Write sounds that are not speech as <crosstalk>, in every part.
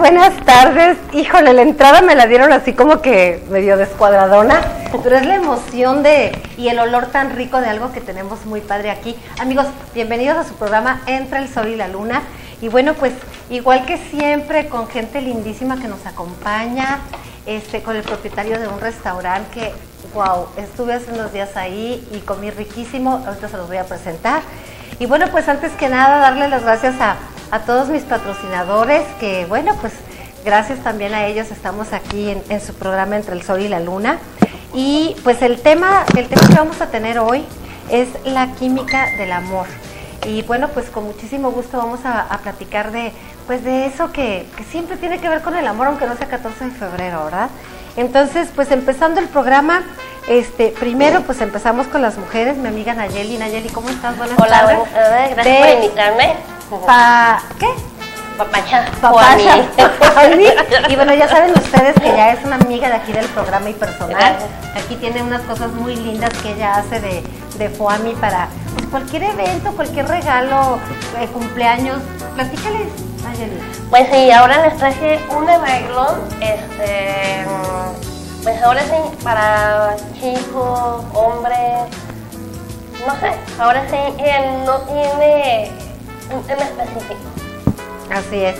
Buenas tardes. Híjole, la entrada me la dieron así como que medio descuadradona, pero es la emoción de y el olor tan rico de algo que tenemos muy padre aquí. Amigos, bienvenidos a su programa Entre el Sol y la Luna. Y bueno, pues igual que siempre, con gente lindísima que nos acompaña, este, con el propietario de un restaurante que, wow, estuve hace unos días ahí y comí riquísimo, ahorita se los voy a presentar. Y bueno, pues antes que nada, darle las gracias a, a todos mis patrocinadores, que bueno, pues gracias también a ellos estamos aquí en, su programa Entre el Sol y la Luna. Y pues el tema, el tema que vamos a tener hoy es la química del amor. Y bueno, pues con muchísimo gusto vamos a, a platicar de, pues de eso que, que, siempre tiene que ver con el amor, aunque no sea 14 de febrero, ¿verdad? Entonces, pues empezando el programa, este, primero pues empezamos con las mujeres, mi amiga Nayeli. Nayeli, ¿cómo estás? Buenas Hola, tardes. tardes, gracias De- por invitarme. Pa, ¿Qué? Papaya, Papaya. <laughs> Y bueno, ya saben <laughs> ustedes que ya es una amiga de aquí del programa y personal. Aquí tiene unas cosas muy lindas que ella hace de, de Foami para pues, cualquier evento, cualquier regalo, eh, cumpleaños. Platícales, Nayeli. Pues sí, ahora les traje un arreglo, este, mm, pues ahora sí, para chicos, hombres, no sé, ahora sí, eh, no tiene un tema específico. Así es.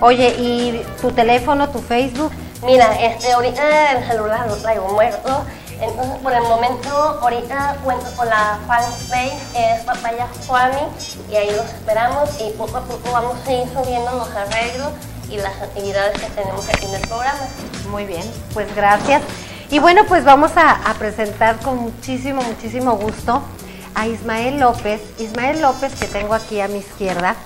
Oye, ¿y tu teléfono, tu Facebook? Mira, este, ahorita el celular lo traigo muerto, entonces por el momento, ahorita cuento con la fanpage, es Papaya Juani, y ahí los esperamos y poco a poco vamos a ir subiendo los arreglos y las actividades que tenemos aquí en el programa. Muy bien, pues gracias. Y bueno, pues vamos a, presentar con muchísimo, muchísimo gusto a Ismael López. Ismael López, que tengo aquí a mi izquierda.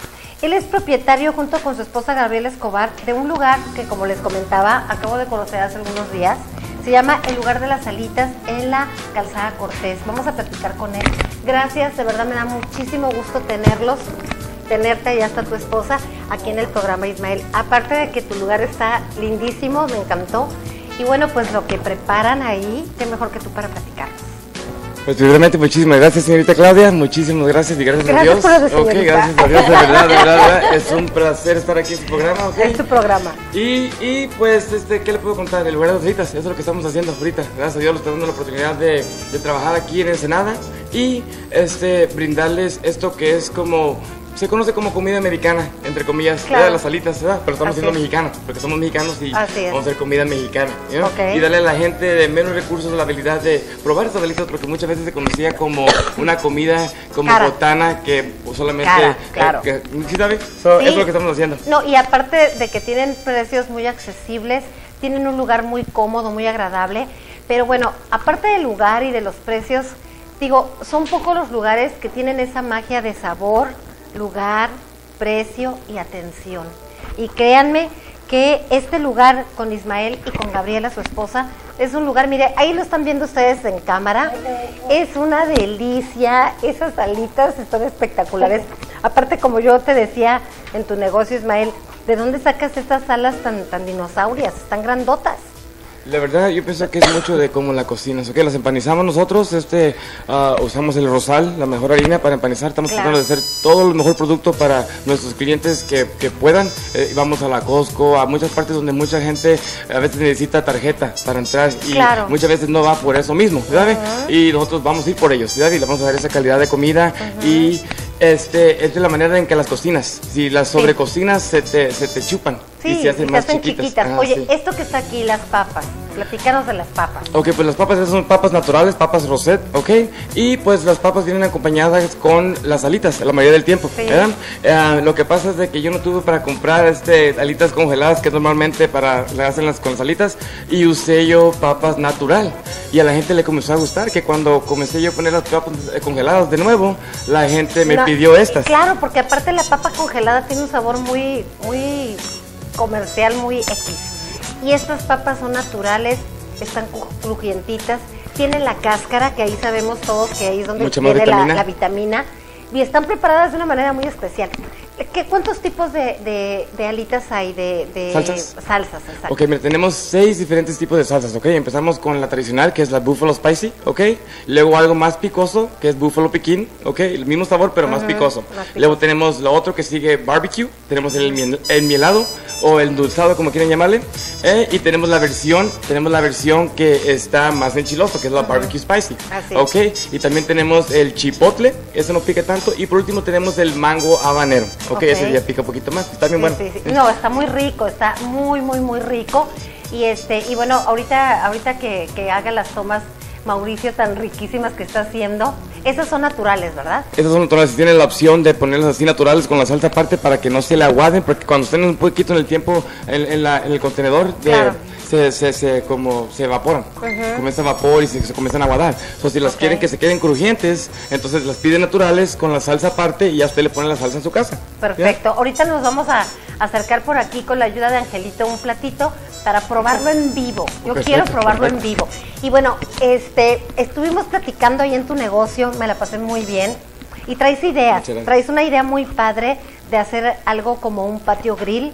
Él es propietario junto con su esposa Gabriela Escobar de un lugar que, como les comentaba, acabo de conocer hace algunos días. Se llama El Lugar de las Salitas en la Calzada Cortés. Vamos a platicar con él. Gracias, de verdad me da muchísimo gusto tenerlos tenerte y hasta tu esposa aquí en el programa Ismael. Aparte de que tu lugar está lindísimo, me encantó. Y bueno, pues lo que preparan ahí, qué mejor que tú para platicar. Pues primeramente muchísimas gracias señorita Claudia, muchísimas gracias y gracias, Gracias a Dios. por señorita. gracias a Dios, de verdad, de verdad, es un placer estar aquí en su programa. Es tu programa. Y, y pues, este, ¿qué le puedo contar? El lugar de las eso es lo que estamos haciendo ahorita. Gracias a Dios, nos está dando la oportunidad de, de trabajar aquí en Ensenada y este, brindarles esto que es como, se conoce como comida americana, entre comillas, Claro. ¿verdad? las salitas, ¿verdad? Pero estamos Así siendo es. mexicanos, porque somos mexicanos y vamos a hacer comida mexicana. ¿no? Ok. Y darle a la gente de menos recursos la habilidad de probar estas salitas, porque muchas veces se conocía como una comida como Cara. botana que pues, solamente... Cara, claro. eh, que- ¿Sí sabes? So, Sí. Eso es lo que estamos haciendo. No, y aparte de que tienen precios muy accesibles, tienen un lugar muy cómodo, muy agradable. Pero bueno, aparte del lugar y de los precios, digo, son pocos los lugares que tienen esa magia de sabor, lugar, precio y atención. Y créanme que este lugar con Ismael y con Gabriela, su esposa, es un lugar, mire, ahí lo están viendo ustedes en cámara, es una delicia, esas alitas están espectaculares. <laughs> Aparte, como yo te decía en tu negocio, Ismael, ¿de dónde sacas estas alas tan, tan dinosaurias? Están grandotas. La verdad, yo pienso que es mucho de cómo la cocinas, ¿ok? Las empanizamos nosotros, este, ah, usamos el rosal, la mejor harina para empanizar. Estamos Claro. tratando de hacer todo el mejor producto para nuestros clientes que, que puedan. Eh, vamos a la Costco, a muchas partes donde mucha gente a veces necesita tarjeta para entrar y Claro. muchas veces no va por eso mismo, ¿sabes? Y nosotros vamos a ir por ellos, ¿sabes? Y le vamos a dar esa calidad de comida y este, es de la manera en que las cocinas. Si las sobrecocinas, se te, se te chupan Sí, y se hacen más hacen chiquitas. chiquitas. Oye, sí. esto que está aquí, las papas, platícanos de las papas. Ok, pues las papas son papas naturales, papas rosette, ok. Y pues las papas vienen acompañadas con las alitas, la mayoría del tiempo, Sí. ¿verdad? Eh, lo que pasa es de que yo no tuve para comprar este alitas congeladas, que normalmente para le hacen las con las alitas, y usé yo papas natural. Y a la gente le comenzó a gustar, que cuando comencé yo a poner las papas congeladas de nuevo, la gente me No, pidió estas. Claro, porque aparte la papa congelada tiene un sabor muy, muy comercial, muy X. Y estas papas son naturales, están crujientitas, tienen la cáscara, que ahí sabemos todos que ahí es donde Mucha la, vitamina. la vitamina, y están preparadas de una manera muy especial. ¿Qué, ¿Cuántos tipos de, de- de alitas hay? De, de ¿Salsas? Salsas, exacto. Ok, mira, tenemos seis diferentes tipos de salsas, ok. Empezamos con la tradicional, que es la Buffalo Spicy, ok. Luego algo más picoso, que es Buffalo Pekin, ok. El mismo sabor, pero más picoso. más picoso. Luego tenemos lo otro que sigue barbecue, tenemos el, miel- el mielado o el endulzado, como quieran llamarle. eh, y tenemos la versión, tenemos la versión que está más enchiloso, que es la barbecue spicy, Así es. ok. Y también tenemos el chipotle, eso no pica tanto. Y por último tenemos el mango habanero, ok. Ok. Ese ya pica un poquito más, está bien Sí, bueno. sí, sí. No, está muy rico, está muy, muy, muy rico. Y este, y bueno, ahorita, ahorita que, que haga las tomas Mauricio tan riquísimas que está haciendo, esas son naturales, ¿verdad? Esas son naturales. Tienen la opción de ponerlas así naturales con la salsa aparte para que no se le aguaden, porque cuando estén un poquito en el tiempo en, en la- en el contenedor, Claro. se, se, se- como se evaporan. Comienza a vapor y se, se comienzan a aguadar. Entonces, si las quieren que se queden crujientes, entonces las piden naturales con la salsa aparte y ya usted le pone la salsa en su casa. Perfecto. Ahorita nos vamos a acercar por aquí con la ayuda de Angelito un platito para probarlo en vivo. Yo Perfecto, quiero probarlo en vivo. Y bueno, este, estuvimos platicando ahí en tu negocio, me la pasé muy bien. Y traes ideas, traes una idea muy padre de hacer algo como un patio grill,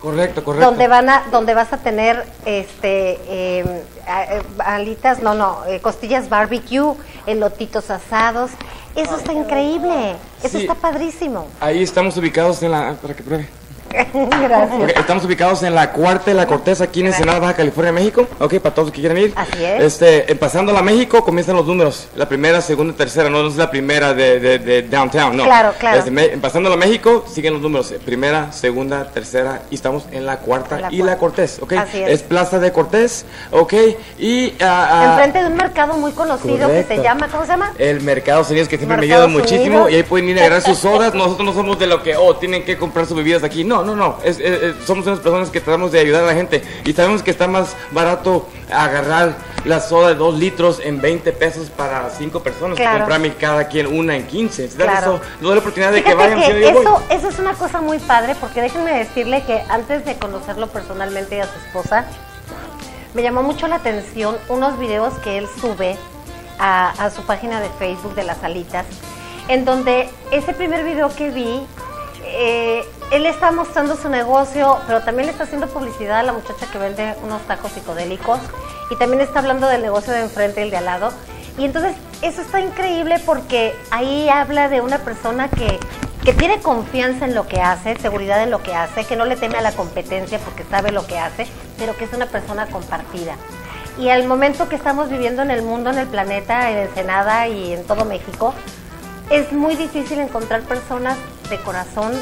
Correcto, correcto. donde van a, donde vas a tener este a- eh, alitas, no, no, eh, costillas barbecue, elotitos asados. Eso está increíble, eso Sí. está padrísimo. Ahí estamos ubicados en la... Para que pruebe. Gracias. Estamos ubicados en la cuarta de la Corteza, aquí en Ensenada, Baja California, México. Ok, para todos los que quieran ir. Así es. Este, pasando a México, comienzan los números. La primera, segunda, tercera. No, no es la primera de, de- de downtown, no. Claro, claro. Este, me- pasando a México, siguen los números. Primera, segunda, tercera. Y estamos en la cuarta La y la. Cortés, ok. Así es. Plaza de Cortés, ok. Y. ah, ah, Enfrente de un mercado muy conocido que se llama, ¿cómo se llama? El Mercado Unidos que siempre me Mercados ayuda muchísimo y ahí pueden ir a agarrar sus <laughs> sodas. Nosotros no somos de lo que, oh, tienen que comprar sus bebidas aquí. No, no, no. Es- es- es- somos unas personas que tratamos de ayudar a la gente y sabemos que está más barato agarrar la soda de 2 litros en 20 pesos para 5 personas Claro. que comprarme cada quien una en 15. ¿sí? Claro. Eso la oportunidad de que Fíjate vayan. que si yo voy. eso, eso es una cosa muy padre porque déjenme decirle que antes de conocerlo personalmente y a su esposa, me llamó mucho la atención unos videos que él sube a, a su página de Facebook de las alitas, en donde ese primer video que vi, eh, él está mostrando su negocio, pero también le está haciendo publicidad a la muchacha que vende unos tacos psicodélicos y también está hablando del negocio de enfrente y el de al lado. Y entonces eso está increíble porque ahí habla de una persona que, que tiene confianza en lo que hace, seguridad en lo que hace, que no le teme a la competencia porque sabe lo que hace, pero que es una persona compartida. Y al momento que estamos viviendo en el mundo, en el planeta, en Ensenada y en todo México, es muy difícil encontrar personas de corazón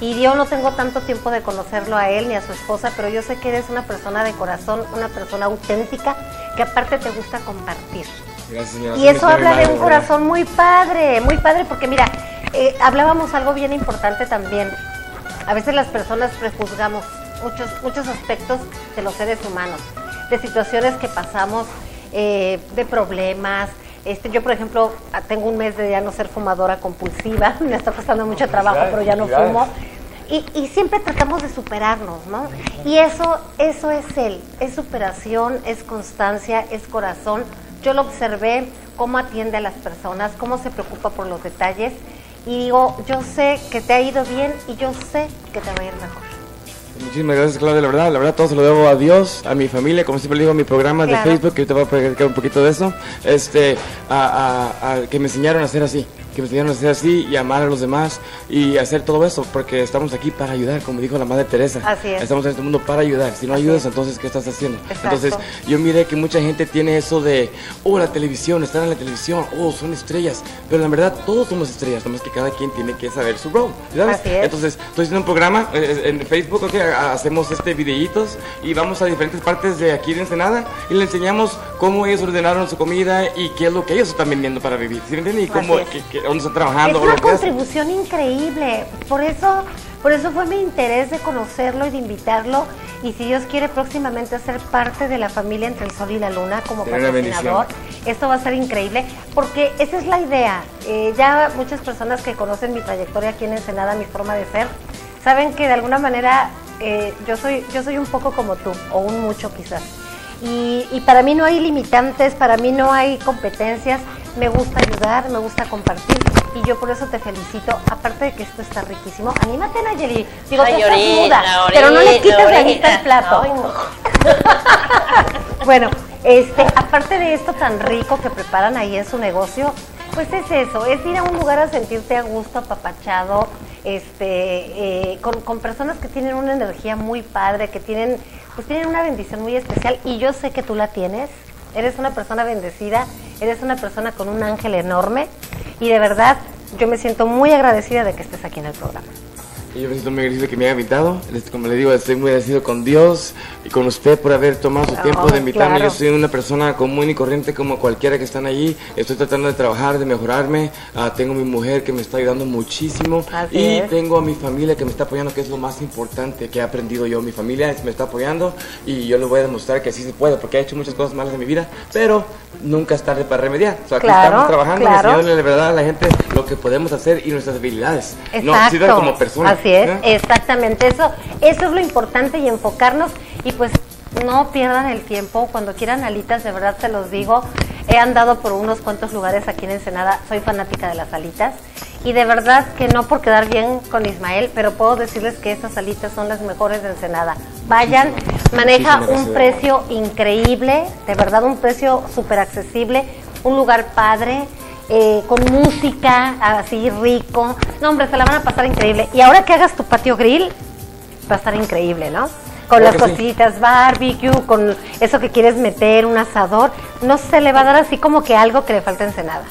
y yo no tengo tanto tiempo de conocerlo a él ni a su esposa, pero yo sé que eres una persona de corazón, una persona auténtica, que aparte te gusta compartir. Gracias, señora. Y eso habla de un corazón muy padre, muy padre, porque mira, eh, hablábamos algo bien importante también. A veces las personas prejuzgamos muchos, muchos aspectos de los seres humanos, de situaciones que pasamos, eh, de problemas. Este, yo, por ejemplo, ah, tengo un mes de ya no ser fumadora compulsiva, <laughs> me está costando mucho trabajo, pero ya no fumo. Y, y siempre tratamos de superarnos, ¿no? Y eso, eso es él, es superación, es constancia, es corazón. Yo lo observé, cómo atiende a las personas, cómo se preocupa por los detalles. Y digo, yo sé que te ha ido bien y yo sé que te va a ir mejor. Muchísimas gracias, Claudia. La verdad, la verdad, todo se lo debo a Dios, a mi familia, como siempre le digo a mi programa Claro. de Facebook, que ahorita voy a platicar un poquito de eso, este, a, a- a- que me enseñaron a ser así, que me enseñaron a ser así y amar a los demás y hacer todo eso, porque estamos aquí para ayudar, como dijo la Madre Teresa. Así es. Estamos en este mundo para ayudar. Si no Así ayudas, es. entonces, ¿qué estás haciendo? Exacto. Entonces, yo miré que mucha gente tiene eso de, oh, la televisión, estar en la televisión, oh, son estrellas, pero en verdad todos somos estrellas, nomás que cada quien tiene que saber su rol, ¿sabes? Así es. Entonces, estoy haciendo un programa eh, en Facebook, ok, ha- hacemos este videitos y vamos a diferentes partes de aquí de Ensenada y le enseñamos cómo ellos ordenaron su comida y qué es lo que ellos están vendiendo para vivir, ¿sí me entienden? Y cómo, que- que- dónde están trabajando, Es una contribución increíble. Por eso, por eso fue mi interés de conocerlo y de invitarlo. Y si Dios quiere próximamente ser parte de la familia entre el sol y la luna como patrocinador, esto va a ser increíble porque esa es la idea. Eh, ya muchas personas que conocen mi trayectoria aquí en Ensenada, mi forma de ser, saben que de alguna manera eh, yo soy yo soy un poco como tú o un mucho quizás. Y, y para mí no hay limitantes, para mí no hay competencias, me gusta ayudar, me gusta compartir y yo por eso te felicito. Aparte de que esto está riquísimo, anímate Nayeli. Digo, Ay, tú estás ahorita, muda, pero no le quites la ahorita. al plato. Ay, no. <laughs> Bueno, este, aparte de esto tan rico que preparan ahí en su negocio, pues es eso, es ir a un lugar a sentirte a gusto, apapachado, este, eh, con, con personas que tienen una energía muy padre, que tienen, pues tienen una bendición muy especial y yo sé que tú la tienes. Eres una persona bendecida, eres una persona con un ángel enorme y de verdad yo me siento muy agradecida de que estés aquí en el programa. Y yo me siento muy agradecido que me haya invitado. Este, Como le digo, estoy muy agradecido con Dios y con usted por haber tomado su Oh, tiempo de invitarme. claro. Yo soy una persona común y corriente como cualquiera que están allí. Estoy tratando de trabajar, de mejorarme. Ah, tengo mi mujer que me está ayudando muchísimo. Así y es. tengo a mi familia que me está apoyando, que es lo más importante que he aprendido yo. Mi familia me está apoyando y yo le voy a demostrar que sí se puede, porque he hecho muchas cosas malas en mi vida, pero nunca es tarde para remediar. O sea, aquí Claro, estamos trabajando, claro. enseñándole de verdad a la gente lo que podemos hacer y nuestras habilidades. No, Exacto. sirve como persona. Así es, ¿eh? exactamente. Eso, eso es lo importante y enfocarnos y pues no pierdan el tiempo. Cuando quieran alitas, de verdad se los digo. He andado por unos cuantos lugares aquí en Ensenada. Soy fanática de las alitas. Y de verdad que no por quedar bien con Ismael, pero puedo decirles que estas alitas son las mejores de Ensenada. Vayan, maneja muchísimas un precio increíble, de verdad un precio súper accesible, un lugar padre, eh, con música así rico. No, hombre, se la van a pasar increíble. Y ahora que hagas tu patio grill, va a estar increíble, ¿no? Con las sí. cositas barbecue, con eso que quieres meter, un asador, no se le va a dar así como que algo que le falta Ensenada.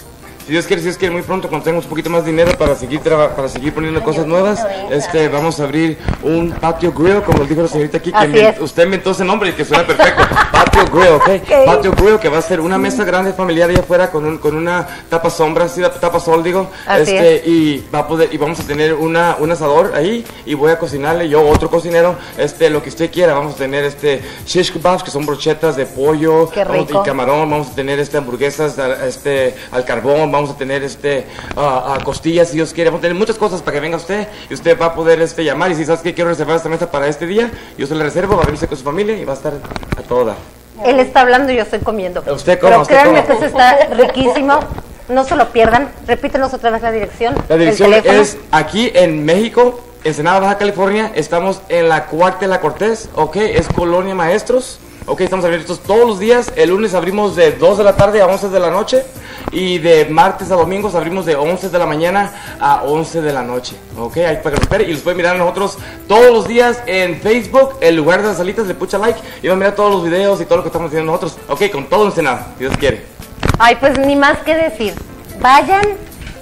Si Dios quiere, si Dios quiere, muy pronto cuando tengamos un poquito más de dinero para seguir para seguir poniendo cosas nuevas, este, vamos a abrir un patio grill, como dijo la señorita aquí, que me- es. usted inventó ese nombre y que suena perfecto. patio grill, ¿ok? Ok. Patio grill, que va a ser una mesa grande familiar allá afuera con, un, con una tapa sombra, sí, tapa sol, digo, Así este, y va a poder, y vamos a tener una, un asador ahí y voy a cocinarle yo otro cocinero, este, lo que usted quiera, vamos a tener este shish kebabs, que son brochetas de pollo, y camarón, vamos a tener este hamburguesas este al carbón, vamos a tener este ah, ah, costillas si Dios quiere, vamos a tener muchas cosas para que venga usted y usted va a poder este llamar y si sabes que quiero reservar esta mesa para este día, yo se la reservo, va a venirse con su familia y va a estar a toda. Él está hablando y yo estoy comiendo. Usted Pero usted créanme coma. que eso está riquísimo. No se lo pierdan. Repítenos otra vez la dirección. La dirección es aquí en México, Ensenada, Baja California. Estamos en la Cuarta de la Cortés, ok, es Colonia Maestros. Ok, estamos abiertos todos los días. El lunes abrimos de 2 de la tarde a 11 de la noche. Y de martes a domingos abrimos de 11 de la mañana a 11 de la noche. Ok, ahí para que. Y los pueden mirar nosotros todos los días en Facebook, el lugar de las salitas, le pucha like. Y van a mirar todos los videos y todo lo que estamos haciendo nosotros. Ok, con todo Ensenada, si Dios quiere. Ay, pues ni más que decir. Vayan,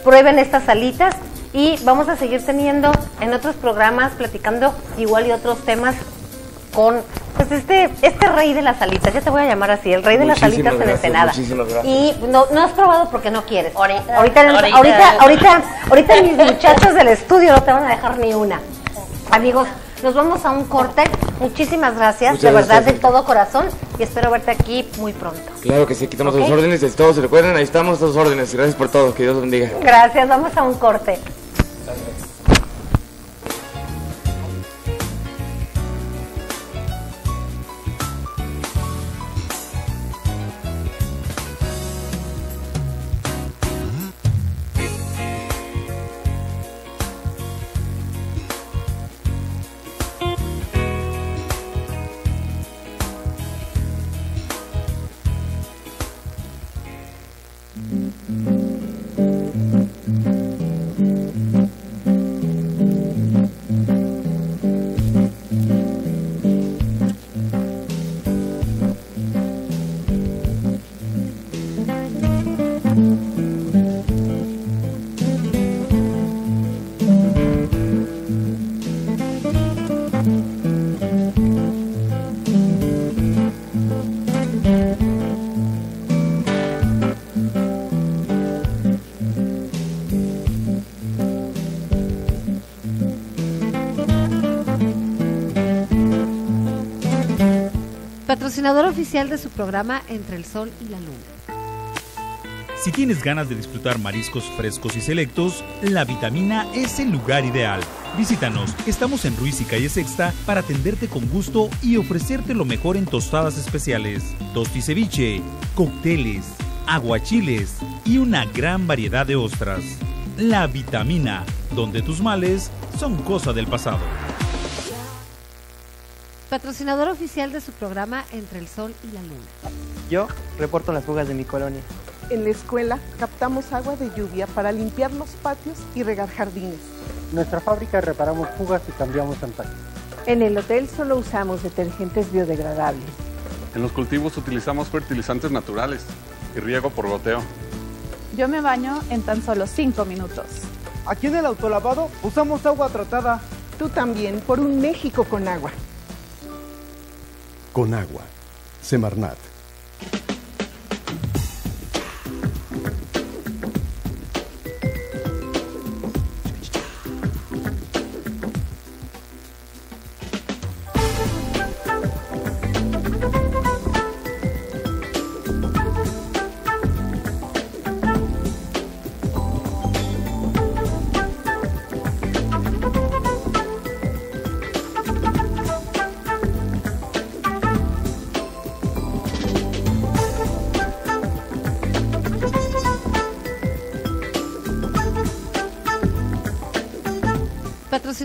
prueben estas alitas y vamos a seguir teniendo en otros programas platicando igual y otros temas con pues este este rey de las alitas, ya te voy a llamar así, el rey de las alitas en gracias, Ensenada. muchísimas gracias. Y no, no has probado porque no quieres. Ahorita, ahorita, ahorita. ahorita, ahorita, ahorita mis muchachos del estudio no te van a dejar ni una. Amigos, nos vamos a un corte. Muchísimas gracias, Muchas de verdad, gracias. de todo corazón. Y espero verte aquí muy pronto. Claro que sí, aquí estamos a Ok. sus órdenes. Si todos se recuerdan, ahí estamos sus órdenes. Gracias por todo. Que Dios los bendiga. Gracias, vamos a un corte. Patrocinador oficial de su programa Entre el Sol y la Luna. Si tienes ganas de disfrutar mariscos frescos y selectos, La Vitamina es el lugar ideal. Visítanos, estamos en Ruiz y Calle Sexta para atenderte con gusto y ofrecerte lo mejor en tostadas especiales, tosti ceviche, cócteles, aguachiles y una gran variedad de ostras. La vitamina, donde tus males son cosa del pasado. Patrocinador oficial de su programa Entre el Sol y la Luna. Yo reporto las fugas de mi colonia. En la escuela captamos agua de lluvia para limpiar los patios y regar jardines. En nuestra fábrica reparamos fugas y cambiamos empaques. En el hotel solo usamos detergentes biodegradables. En los cultivos utilizamos fertilizantes naturales y riego por goteo. Yo me baño en tan solo 5 minutos. Aquí en el autolavado usamos agua tratada. Tú también, por un México con agua. Con agua. Semarnat.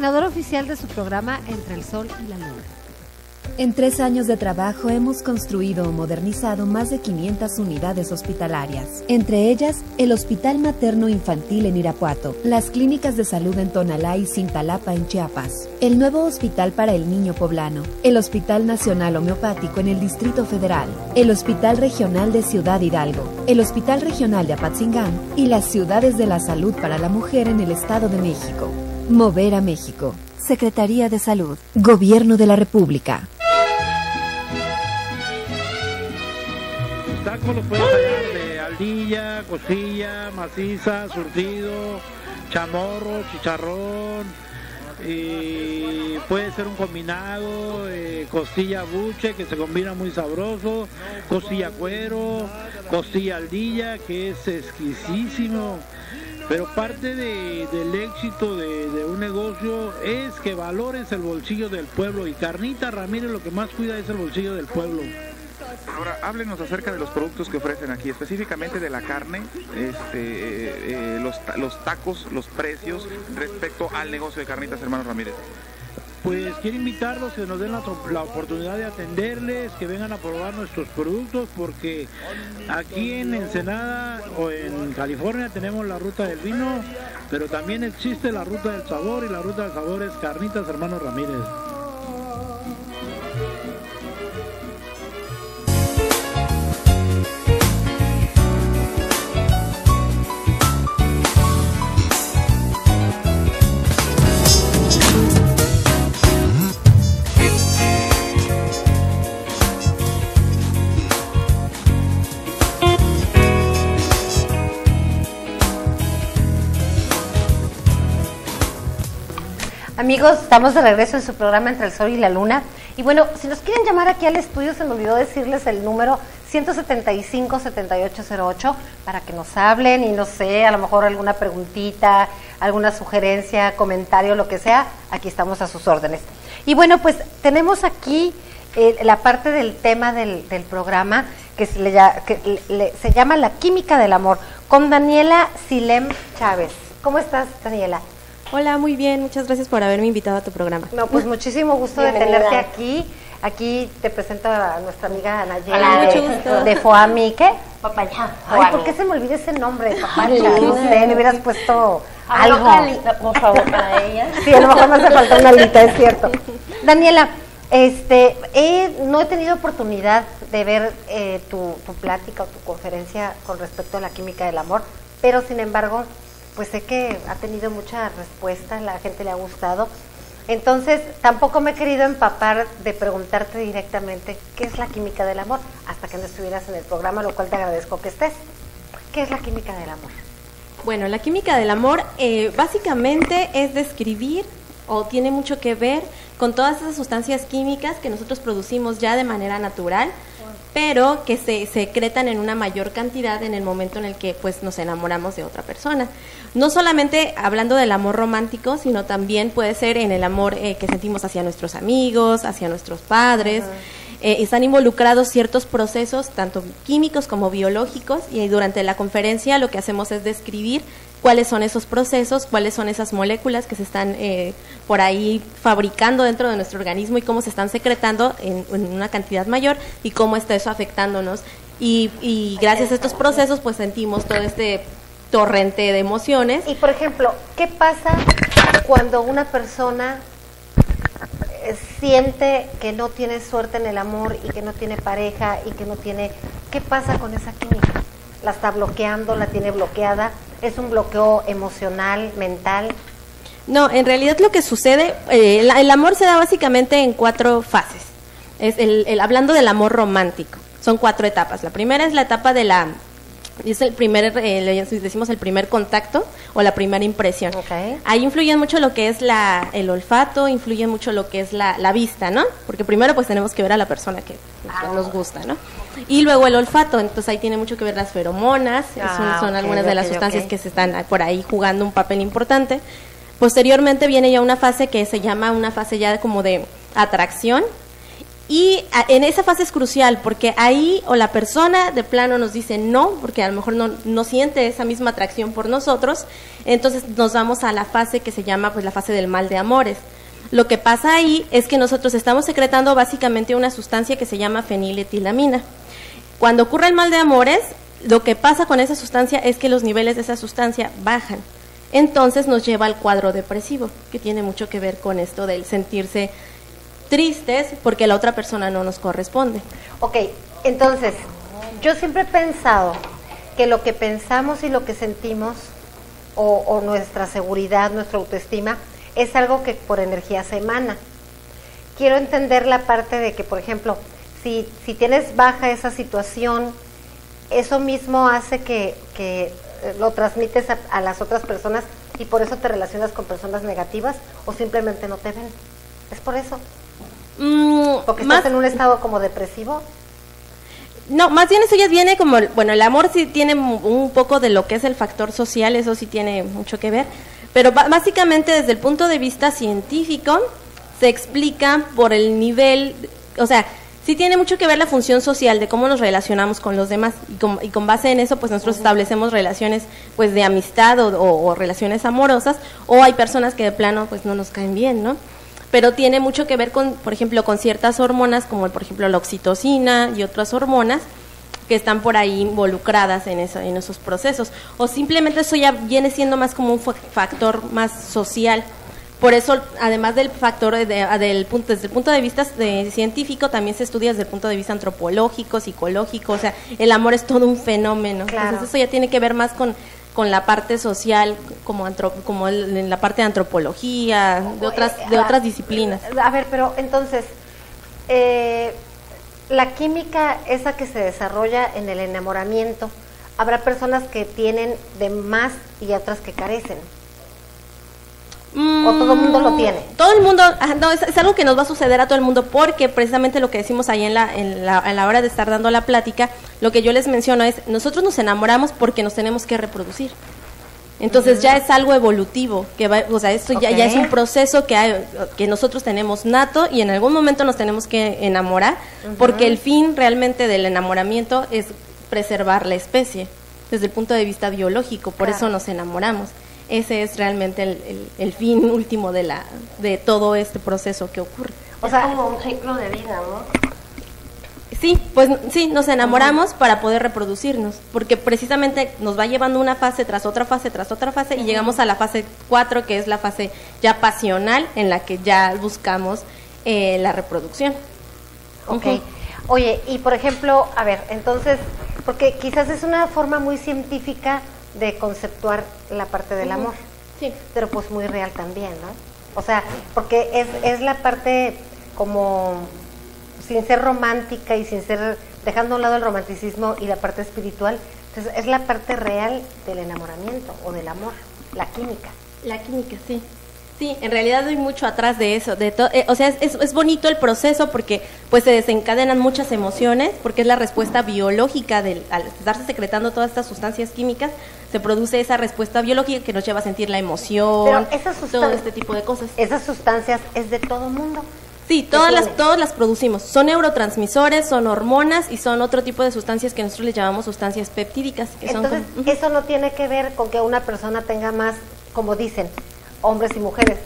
Patrocinador oficial de su programa Entre el Sol y la Luna. En tres años de trabajo hemos construido o modernizado más de 500 unidades hospitalarias, entre ellas el Hospital Materno Infantil en Irapuato, las clínicas de salud en Tonalá y Cintalapa en Chiapas, el nuevo Hospital para el Niño Poblano, el Hospital Nacional Homeopático en el Distrito Federal, el Hospital Regional de Ciudad Hidalgo, el Hospital Regional de Apatzingán y las Ciudades de la Salud para la Mujer en el Estado de México. Mover a México. Secretaría de Salud. Gobierno de la República. tacos los puedes de aldilla, costilla, maciza, surtido, chamorro, chicharrón. Puede ser un combinado, eh, costilla buche que se combina muy sabroso, costilla cuero, costilla aldilla que es exquisísimo. Pero parte de, del éxito de, un negocio es que valores el bolsillo del pueblo y Carnita Ramírez lo que más cuida es el bolsillo del pueblo. Ahora, háblenos acerca de los productos que ofrecen aquí, específicamente de la carne, este, eh, los, los tacos, los precios respecto al negocio de carnitas, hermanos Ramírez. Pues quiero invitarlos que nos den la, oportunidad de atenderles, que vengan a probar nuestros productos, porque aquí en Ensenada o en California tenemos la ruta del vino, pero también existe la ruta del sabor y la ruta del sabor es Carnitas Hermanos Ramírez. Amigos, estamos de regreso en su programa Entre el Sol y la Luna. Y bueno, si nos quieren llamar aquí al estudio, se me olvidó decirles el número 175-7808 para que nos hablen y no sé, a lo mejor alguna preguntita, alguna sugerencia, comentario, lo que sea, aquí estamos a sus órdenes. Y bueno, pues tenemos aquí eh, la parte del tema del, del programa que, se, le, que le, se llama La Química del Amor con Daniela Silem Chávez. ¿Cómo estás, Daniela? Hola, muy bien, muchas gracias por haberme invitado a tu programa. No, pues muchísimo gusto de tenerte aquí. Aquí te presento a nuestra amiga Nayeli Hola, de, de Foami, ¿qué? Papaya. Ay, ¿por qué se me olvida ese nombre? Papacha, no sé, le hubieras puesto Algo por favor, para ella. Sí, a lo mejor me hace falta una alita, es cierto. Daniela, este, he- no he tenido oportunidad de ver eh, tu, tu plática o tu conferencia con respecto a la química del amor, pero sin embargo, pues sé que ha tenido mucha respuesta, la gente le ha gustado. Entonces, tampoco me he querido empapar de preguntarte directamente qué es la química del amor, hasta que no estuvieras en el programa, lo cual te agradezco que estés. ¿Qué es la química del amor? Bueno, la química del amor eh, básicamente es describir o tiene mucho que ver con todas esas sustancias químicas que nosotros producimos ya de manera natural, pero que se secretan en una mayor cantidad en el momento en el que pues nos enamoramos de otra persona. No solamente hablando del amor romántico, sino también puede ser en el amor eh, que sentimos hacia nuestros amigos, hacia nuestros padres. eh, están involucrados ciertos procesos, tanto químicos como biológicos, y durante la conferencia lo que hacemos es describir cuáles son esos procesos, cuáles son esas moléculas que se están eh, por ahí fabricando dentro de nuestro organismo y cómo se están secretando en, en una cantidad mayor y cómo está eso afectándonos. Y, y gracias a estos procesos pues sentimos todo este torrente de emociones. Y por ejemplo, ¿qué pasa cuando una persona eh, siente que no tiene suerte en el amor y que no tiene pareja y que no tiene... ¿Qué pasa con esa química? ¿La está bloqueando? ¿La tiene bloqueada? ¿Es un bloqueo emocional, mental? No, en realidad lo que sucede, eh, el, el amor se da básicamente en cuatro fases. Es el, el- hablando del amor romántico, son cuatro etapas. La primera es la etapa de la, es el primer, eh, le decimos el primer contacto o la primera impresión. Ahí influye mucho lo que es la, el olfato, influye mucho lo que es la, la vista, ¿no? Porque primero pues tenemos que ver a la persona que, que nos gusta, ¿no? Y luego el olfato, entonces ahí tiene mucho que ver las feromonas, Ah, son, algunas de las sustancias que se están por ahí jugando un papel importante. Posteriormente viene ya una fase que se llama una fase ya como de atracción. Y en esa fase es crucial porque ahí o la persona de plano nos dice no, porque a lo mejor no, no siente esa misma atracción por nosotros, entonces nos vamos a la fase que se llama pues la fase del mal de amores. Lo que pasa ahí es que nosotros estamos secretando básicamente una sustancia que se llama feniletilamina. Cuando ocurre el mal de amores, lo que pasa con esa sustancia es que los niveles de esa sustancia bajan. Entonces nos lleva al cuadro depresivo, que tiene mucho que ver con esto del sentirse tristes porque la otra persona no nos corresponde. Ok, entonces, yo siempre he pensado que lo que pensamos y lo que sentimos, o, nuestra seguridad, nuestra autoestima, es algo que por energía se emana. Quiero entender la parte de que, por ejemplo, si, si tienes baja esa situación, eso mismo hace que, que eh, lo transmites a, a las otras personas y por eso te relacionas con personas negativas o simplemente no te ven. ¿Es por eso? Porque más- estás en un estado como depresivo. No, más bien eso ya viene como, bueno, el amor sí tiene un poco de lo que es el factor social, eso sí tiene mucho que ver, pero básicamente desde el punto de vista científico se explica por el nivel, o sea, sí tiene mucho que ver la función social de cómo nos relacionamos con los demás y con, y con base en eso pues nosotros establecemos relaciones pues de amistad o, o- o relaciones amorosas o hay personas que de plano pues no nos caen bien, ¿no? Pero tiene mucho que ver con, por ejemplo, con ciertas hormonas como por ejemplo la oxitocina y otras hormonas que están por ahí involucradas en, eso, en esos procesos. O simplemente eso ya viene siendo más como un fa- factor más social. Por eso, además del factor de- del punto, desde el punto de vista de- científico, también se estudia desde el punto de vista antropológico, psicológico. O sea, el amor es todo un fenómeno. Claro. Entonces eso ya tiene que ver más con con la parte social como antro- como el- en la parte de antropología de otras de otras disciplinas A ver, pero entonces, eh, la química esa que se desarrolla en el enamoramiento, habrá personas que tienen de más y otras que carecen. ¿O todo el mundo lo tiene? Todo el mundo, ajá, no, es, es algo que nos va a suceder a todo el mundo porque precisamente lo que decimos ahí en la, en, la, en la hora de estar dando la plática, lo que yo les menciono es, nosotros nos enamoramos porque nos tenemos que reproducir. Entonces ya es algo evolutivo, que va, o sea, esto ya, ya es un proceso que, hay, que nosotros tenemos nato y en algún momento nos tenemos que enamorar, porque el fin realmente del enamoramiento es preservar la especie desde el punto de vista biológico, por Claro. eso nos enamoramos. Ese es realmente el, el- el fin último de, la, de todo este proceso que ocurre. O sea, como un ciclo de vida, ¿no? Sí, pues sí, nos enamoramos para poder reproducirnos, porque precisamente nos va llevando una fase tras otra fase tras otra fase y llegamos a la fase 4, que es la fase ya pasional, en la que ya buscamos eh, la reproducción. Ok. Oye, y por ejemplo, a ver, entonces, porque quizás es una forma muy científica de conceptuar la parte del amor. Sí. Pero pues muy real también, ¿no? O sea, porque es, es la parte como sin ser romántica y sin ser dejando a un lado el romanticismo y la parte espiritual, entonces es la parte real del enamoramiento o del amor, la química. La química, sí. Sí, en realidad hay mucho atrás de eso. De eh, o sea, es, es- es bonito el proceso porque pues se desencadenan muchas emociones, porque es la respuesta biológica del, al estarse secretando todas estas sustancias químicas, se produce esa respuesta biológica que nos lleva a sentir la emoción, todo sustancias, este tipo de cosas. Esas sustancias es de todo mundo. Sí, todas las, todas las producimos. Son neurotransmisores, son hormonas y son otro tipo de sustancias que nosotros les llamamos sustancias peptídicas. Que Entonces, son como- eso no tiene que ver con que una persona tenga más, como dicen, hombres y mujeres,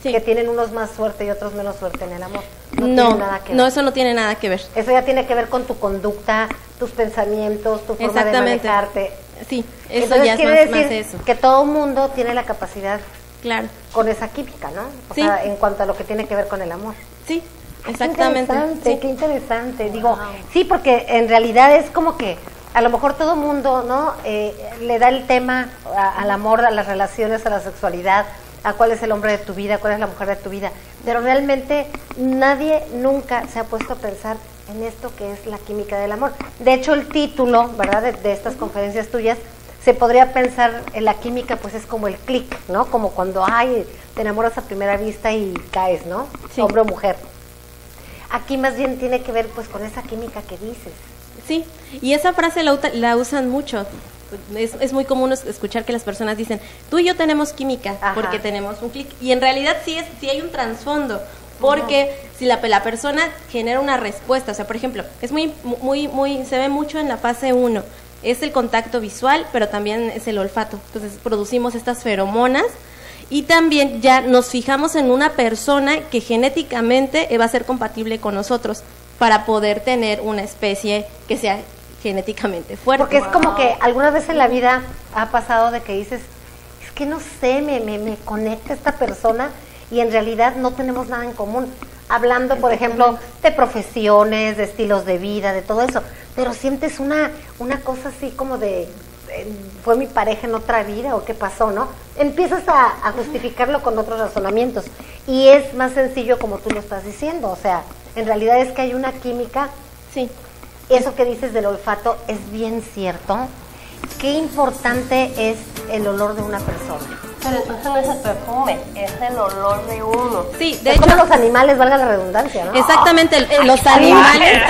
que tienen unos más suerte y otros menos suerte en el amor. No, no, tiene nada que ver. no, eso no tiene nada que ver. Eso ya tiene que ver con tu conducta, tus pensamientos, tu forma de manejarte. Sí, eso Entonces ya es quiere más, decir más eso. que todo mundo tiene la capacidad Claro. con esa química, ¿no? O Sí. sea, en cuanto a lo que tiene que ver con el amor. Sí, Qué exactamente. interesante, Sí. qué interesante. Digo, sí, porque en realidad es como que a lo mejor todo mundo, ¿no? Eh, le da el tema a- al amor, a las relaciones, a la sexualidad, a cuál es el hombre de tu vida, cuál es la mujer de tu vida. Pero realmente nadie nunca se ha puesto a pensar en esto que es la química del amor. De hecho, el título, ¿verdad?, de, de estas conferencias tuyas, se podría pensar en la química, pues es como el clic, ¿no? Como cuando, ay, te enamoras a primera vista y caes, ¿no? Hombre o mujer. Aquí más bien tiene que ver, pues, con esa química que dices. Sí, y esa frase la, usan mucho. Es, es muy común es- escuchar que las personas dicen, tú y yo tenemos química porque tenemos un clic. Y en realidad sí, es, sí hay un trasfondo. Porque si la, la persona genera una respuesta, o sea, por ejemplo, es muy, muy, muy, se ve mucho en la fase 1, es el contacto visual, pero también es el olfato. Entonces producimos estas feromonas y también ya nos fijamos en una persona que genéticamente va a ser compatible con nosotros para poder tener una especie que sea genéticamente fuerte. Porque es como que alguna vez en la vida ha pasado de que dices, es que no sé, me, me, me conecta esta persona y en realidad no tenemos nada en común. Hablando, por ejemplo, de profesiones, de estilos de vida, de todo eso, pero sientes una, una cosa así como de, eh, fue mi pareja en otra vida o qué pasó, ¿no? Empiezas a, a justificarlo con otros razonamientos y es más sencillo como tú lo estás diciendo, o sea, en realidad es que hay una química. Sí. Eso que dices del olfato es bien cierto. Qué importante es el olor de una persona. Pero eso no es el perfume, es el olor de uno. Sí, de es como los animales, valga la redundancia, ¿no? Exactamente, el- el- los animales.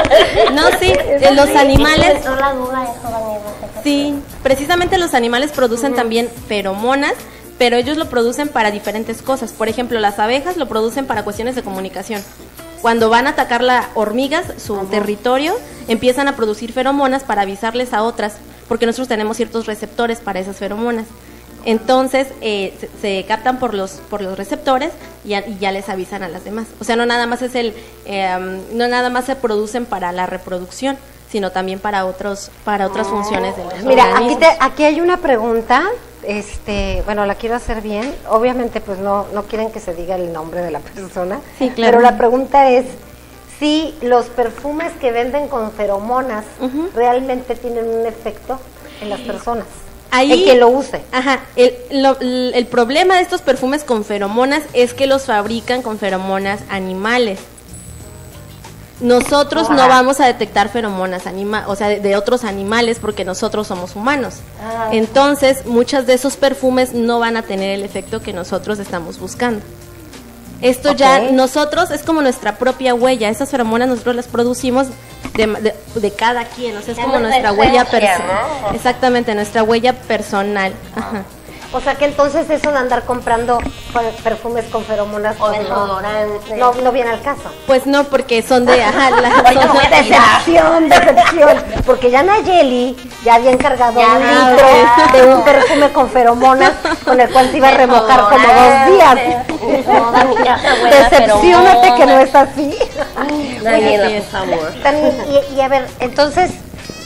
<laughs> no, sí, de los animales. No la duda, eso Daniel. Sí, precisamente los animales producen también feromonas, pero ellos lo producen para diferentes cosas. Por ejemplo, las abejas lo producen para cuestiones de comunicación. Cuando van a atacar las hormigas, su territorio, empiezan a producir feromonas para avisarles a otras, porque nosotros tenemos ciertos receptores para esas feromonas. Entonces eh, se, se captan por los por los receptores y ya, y ya les avisan a las demás. O sea, no nada más es el eh, no nada más se producen para la reproducción, sino también para otros para otras funciones del Mira, aquí, organismo. te- aquí hay una pregunta, este, bueno, la quiero hacer bien. Obviamente, pues no, no quieren que se diga el nombre de la <laughs> persona. Sí, claro. Pero la pregunta es si los perfumes que venden con feromonas realmente tienen un efecto en las personas. Ahí, en quien lo use. Ajá, el, lo- el- el problema de estos perfumes con feromonas es que los fabrican con feromonas animales. Nosotros no Ajá. vamos a detectar feromonas anima, o sea, de, de otros animales porque nosotros somos humanos. Ah. Entonces, muchos de esos perfumes no van a tener el efecto que nosotros estamos buscando. Esto ya nosotros es como nuestra propia huella. Esas feromonas nosotros las producimos de, de- de cada quien. O sea, es como nuestra huella personal. ¿no? Exactamente, nuestra huella personal. Ajá. O sea que entonces eso de andar comprando per- perfumes con feromonas O pues, no, no, no viene al caso. Pues no, porque son de. Ajá, la- <laughs> Oye, son- como decepción, <laughs> decepción. Porque ya Nayeli ya había encargado Ya, un litro de un perfume con feromonas con el cual se iba a remojar como dos días. Decepcionate que no es así. Oye, por favor. Y a ver, entonces,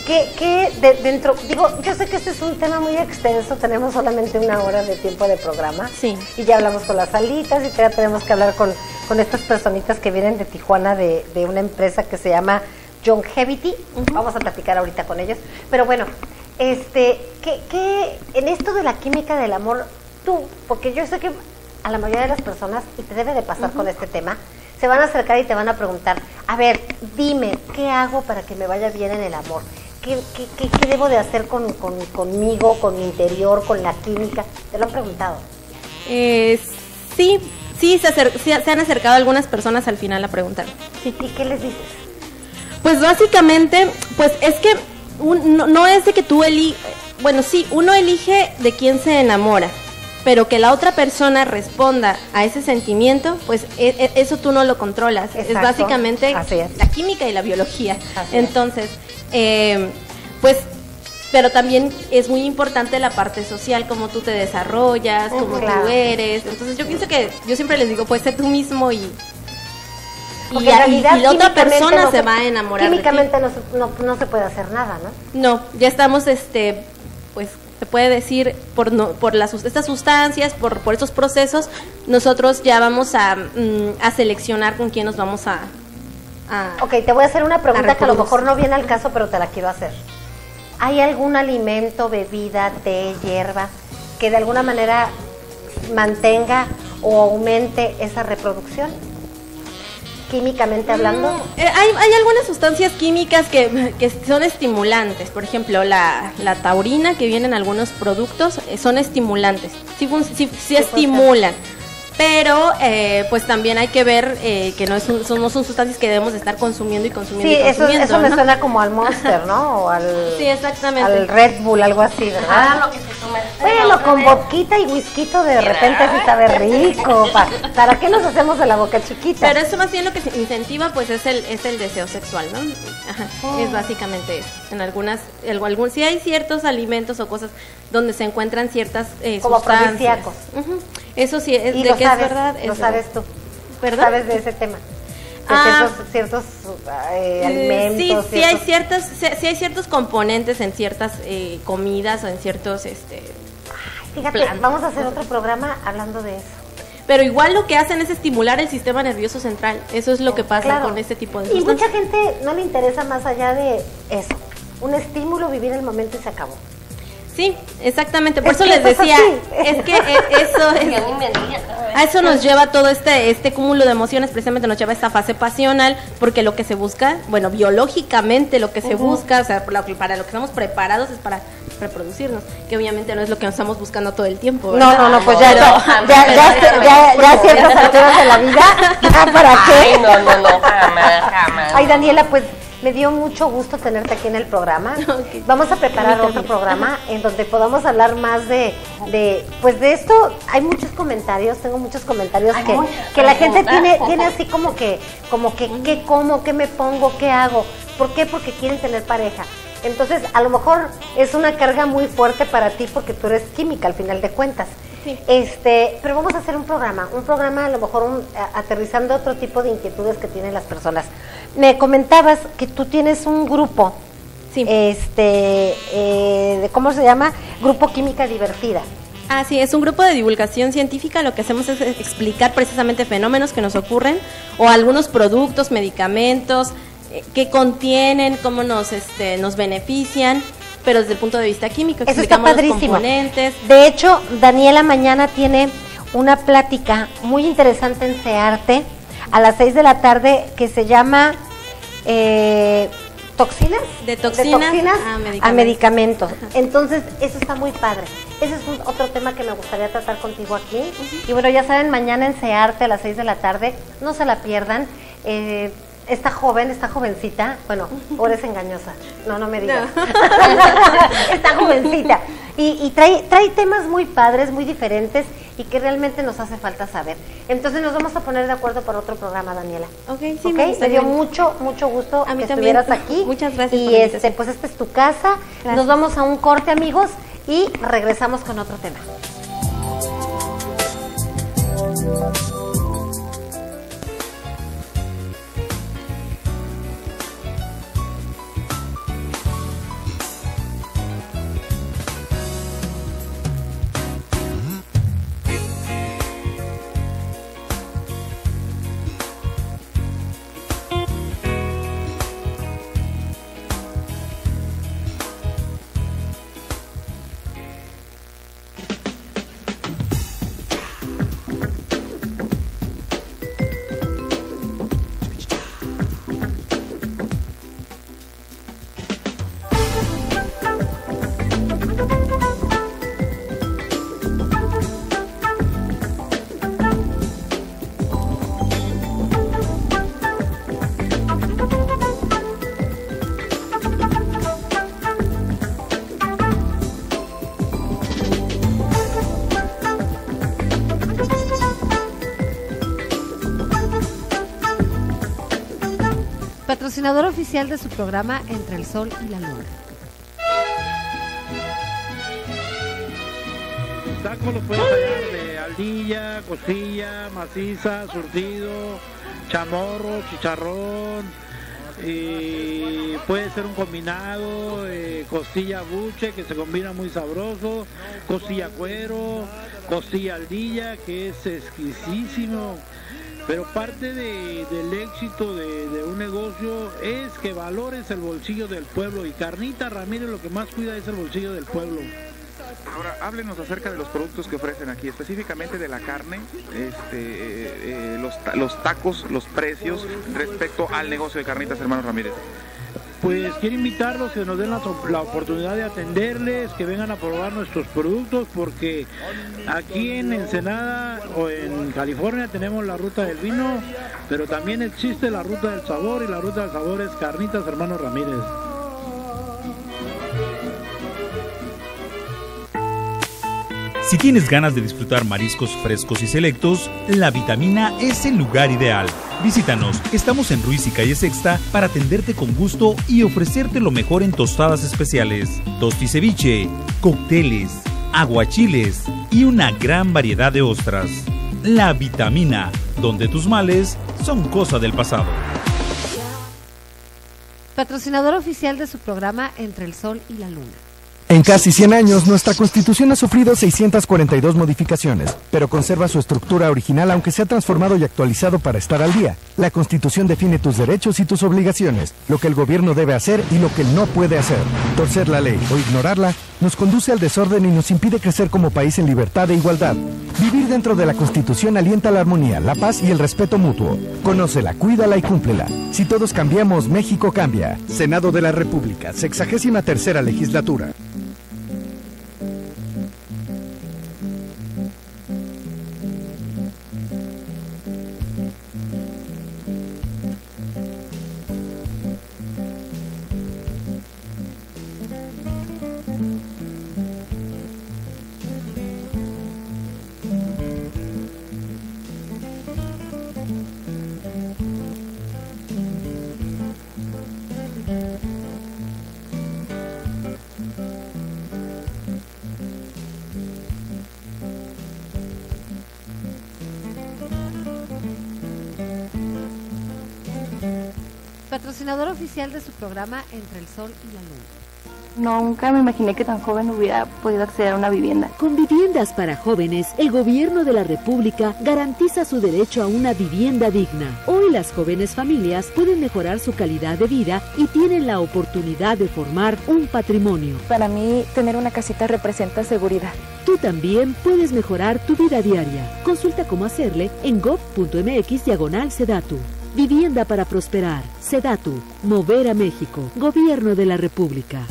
¿qué, qué de- dentro? Digo, yo sé que este es un tema muy extenso, tenemos solamente una hora de tiempo de programa. Sí. Y ya hablamos con las salitas y todavía tenemos que hablar con, con estas personitas que vienen de Tijuana de, de una empresa que se llama Longevity. Vamos a platicar ahorita con ellos. Pero bueno, este, ¿qué, qué, en esto de la química del amor, tú, porque yo sé que a la mayoría de las personas, y te debe de pasar con este tema, se van a acercar y te van a preguntar, a ver, dime, ¿qué hago para que me vaya bien en el amor? ¿Qué, qué, qué- debo de hacer con, con- conmigo, con mi interior, con la química? Te lo han preguntado. Eh, sí, sí se, acer- sí se han acercado algunas personas al final a preguntar. ¿Y qué les dices? Pues básicamente, pues es que un- no, no es de que tú eliges, bueno, sí, uno elige de quién se enamora, pero que la otra persona responda a ese sentimiento, pues e- e- eso tú no lo controlas. Es Exacto. básicamente es. la química y la biología. Así es. Eh, pues, pero también es muy importante la parte social, cómo tú te desarrollas, Ujú, cómo claro. tú eres. Entonces, yo pienso que yo siempre les digo, pues sé tú mismo y y, realidad, y la otra persona no se va a enamorar. Químicamente no, se- no, no se puede hacer nada, ¿no? No, ya estamos, este, pues, se puede decir, por, no, por las, estas sustancias, por, por estos procesos, nosotros ya vamos a, mm, a seleccionar con quién nos vamos a... a- Ok, te voy a hacer una pregunta que a lo mejor no viene al caso, pero te la quiero hacer. ¿Hay algún alimento, bebida, té, hierba, que de alguna manera mantenga o aumente esa reproducción? Químicamente hablando. Eh, hay, hay algunas sustancias químicas que, que son estimulantes, por ejemplo, la, la taurina que viene en algunos productos eh, son estimulantes, sí, sí- sí estimulan, pero eh, pues también hay que ver eh, que no, es un- son, no son sustancias que debemos de estar consumiendo y consumiendo Sí, y eso, consumiendo. eso me ¿no? suena como al Monster, ¿no? O al, Sí, exactamente. al Red Bull, algo así, ¿verdad? Ah, lo que se toma. Bueno, con vodquita y whisky de repente sí sabe rico. pa- ¿Para qué nos hacemos de la boca chiquita? Pero eso más bien lo que se incentiva pues es el es el deseo sexual, ¿no? Ajá, Oh. es básicamente eso. En algunas el- algún si hay ciertos alimentos o cosas donde se encuentran ciertas eh, Como sustancias. afrodisíacos. Ujú. Eso sí es y de lo que sabes, es verdad. lo sabes tú. ¿Perdón? Sabes de ese tema. De Ah. ciertos, ciertos eh, Eh, alimentos. sí, sí hay ciertos- ciertas sí, hay ciertos componentes en ciertas eh, comidas o en ciertos este Fíjate, plantas. vamos a hacer otro programa hablando de eso. pero igual lo que hacen es estimular el sistema nervioso central. Eso es lo que pasa Claro. con este tipo de Y sustancias. mucha gente no le interesa más allá de eso. Un estímulo, vivir el momento y se acabó. Sí, exactamente. Por Es eso les es decía, así. es que eh, eso <laughs> es, ¿no? a eso nos lleva todo este este cúmulo de emociones, precisamente nos lleva a esta fase pasional, porque lo que se busca, bueno, biológicamente lo que se busca, o sea, para lo que estamos preparados es para reproducirnos, que obviamente no es lo que estamos buscando todo el tiempo. No, ¿verdad? no, no, pues ya, Pero- ya, ya, ya, ya, ya a ciertas alturas de la vida, <laughs> ¿ya para qué? Ay, no, no, no, jamás, jamás. Ay, Daniela, pues me dio mucho gusto tenerte aquí en el programa. <laughs> Vamos a preparar otro programa <laughs> en donde podamos hablar más de, de, pues de esto. Hay muchos comentarios, tengo muchos comentarios que, que la gente tiene, <laughs> tiene así como que, como que, ¿qué como? ¿Qué me pongo? ¿Qué hago? ¿Por qué? Porque quieren tener pareja. Entonces, a lo mejor es una carga muy fuerte para ti porque tú eres química al final de cuentas. Este, pero vamos a hacer un programa, un programa a lo mejor un- a- aterrizando otro tipo de inquietudes que tienen las personas. Me comentabas que tú tienes un grupo, este, eh, ¿cómo se llama? Grupo Química Divertida. Ah, sí, es un grupo de divulgación científica. Lo que hacemos es explicar precisamente fenómenos que nos ocurren o algunos productos, medicamentos, eh, que contienen, cómo nos, este, nos benefician, pero desde el punto de vista químico. Eso está explicamos los padrísimo. componentes. De hecho, Daniela mañana tiene una plática muy interesante en CEARTE a las 6 de la tarde que se llama eh, ¿Toxinas? De toxinas toxinas a a medicamentos. medicamentos. Entonces, eso está muy padre. Ese es un- otro tema que me gustaría tratar contigo aquí. Y bueno, ya saben, mañana en CEARTE a las 6 de la tarde, no se la pierdan. Eh, esta joven, esta jovencita, bueno, ahora es engañosa, no, no me digas. <laughs> esta jovencita. Y, y trae, trae temas muy padres, muy diferentes y que realmente nos hace falta saber. Entonces nos vamos a poner de acuerdo para otro programa, Daniela. Ok, sí, ¿Ok? me Me, dio mucho, mucho gusto A mí que también. estuvieras aquí. Muchas gracias Y este, pues esta es tu casa. Gracias. Nos vamos a un corte, amigos, y regresamos con otro tema. Patrocinador oficial de su programa Entre el Sol y la Luna. Los tacos los puedes hallar de aldilla, costilla, maciza, surtido, chamorro, chicharrón. Y puede ser un combinado, eh, costilla buche que se combina muy sabroso, costilla cuero, costilla aldilla que es exquisísimo. Pero parte de- del éxito de, un negocio es que valores el bolsillo del pueblo y Carnita Ramírez lo que más cuida es el bolsillo del pueblo. Ahora, háblenos acerca de los productos que ofrecen aquí, específicamente de la carne, este, eh, eh, los, los tacos, los precios respecto al negocio de carnitas, hermanos Ramírez. Pues quiero invitarlos que nos den la, la oportunidad de atenderles, que vengan a probar nuestros productos, porque aquí en Ensenada o en California tenemos la ruta del vino, pero también existe la ruta del sabor y la ruta del sabor es Carnitas Hermanos Ramírez. Si tienes ganas de disfrutar mariscos frescos y selectos, la vitamina es el lugar ideal. Visítanos, estamos en Ruiz y Calle Sexta para atenderte con gusto y ofrecerte lo mejor en tostadas especiales, tosti ceviche, cócteles, aguachiles y una gran variedad de ostras. La vitamina, donde tus males son cosa del pasado. Patrocinador oficial de su programa Entre el Sol y la Luna. En casi 100 años, nuestra Constitución ha sufrido 642 modificaciones, pero conserva su estructura original aunque se ha transformado y actualizado para estar al día. La Constitución define tus derechos y tus obligaciones, lo que el gobierno debe hacer y lo que no puede hacer. Torcer la ley o ignorarla nos conduce al desorden y nos impide crecer como país en libertad e igualdad. Vivir dentro de la Constitución alienta la armonía, la paz y el respeto mutuo. Conócela, cuídala y cúmplela. Si todos cambiamos, México cambia. Senado de la República, sexagésima tercera legislatura. Patrocinador oficial de su programa Entre el Sol y la Luna. Nunca me imaginé que tan joven hubiera podido acceder a una vivienda. Con Viviendas para Jóvenes, el Gobierno de la República garantiza su derecho a una vivienda digna. Hoy las jóvenes familias pueden mejorar su calidad de vida y tienen la oportunidad de formar un patrimonio. Para mí, tener una casita representa seguridad. Tú también puedes mejorar tu vida diaria. Consulta cómo hacerle en gov.mx diagonal Sedatu. Vivienda para prosperar. Sedatu. Mover a México. Gobierno de la República.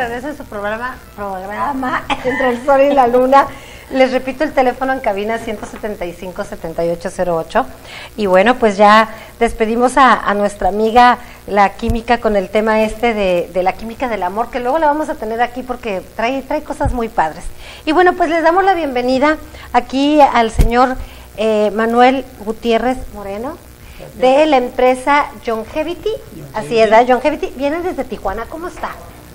Regreso en su programa, programa <laughs> Entre el Sol y la Luna. Les repito el teléfono en cabina 175-7808. Y bueno, pues ya despedimos a, a nuestra amiga la química con el tema este de, de la química del amor, que luego la vamos a tener aquí porque trae, trae cosas muy padres. Y bueno, pues les damos la bienvenida aquí al señor eh, Manuel Gutiérrez Moreno de la empresa Longevity. Así es, ¿verdad? Longevity. Vienen desde Tijuana. ¿Cómo está?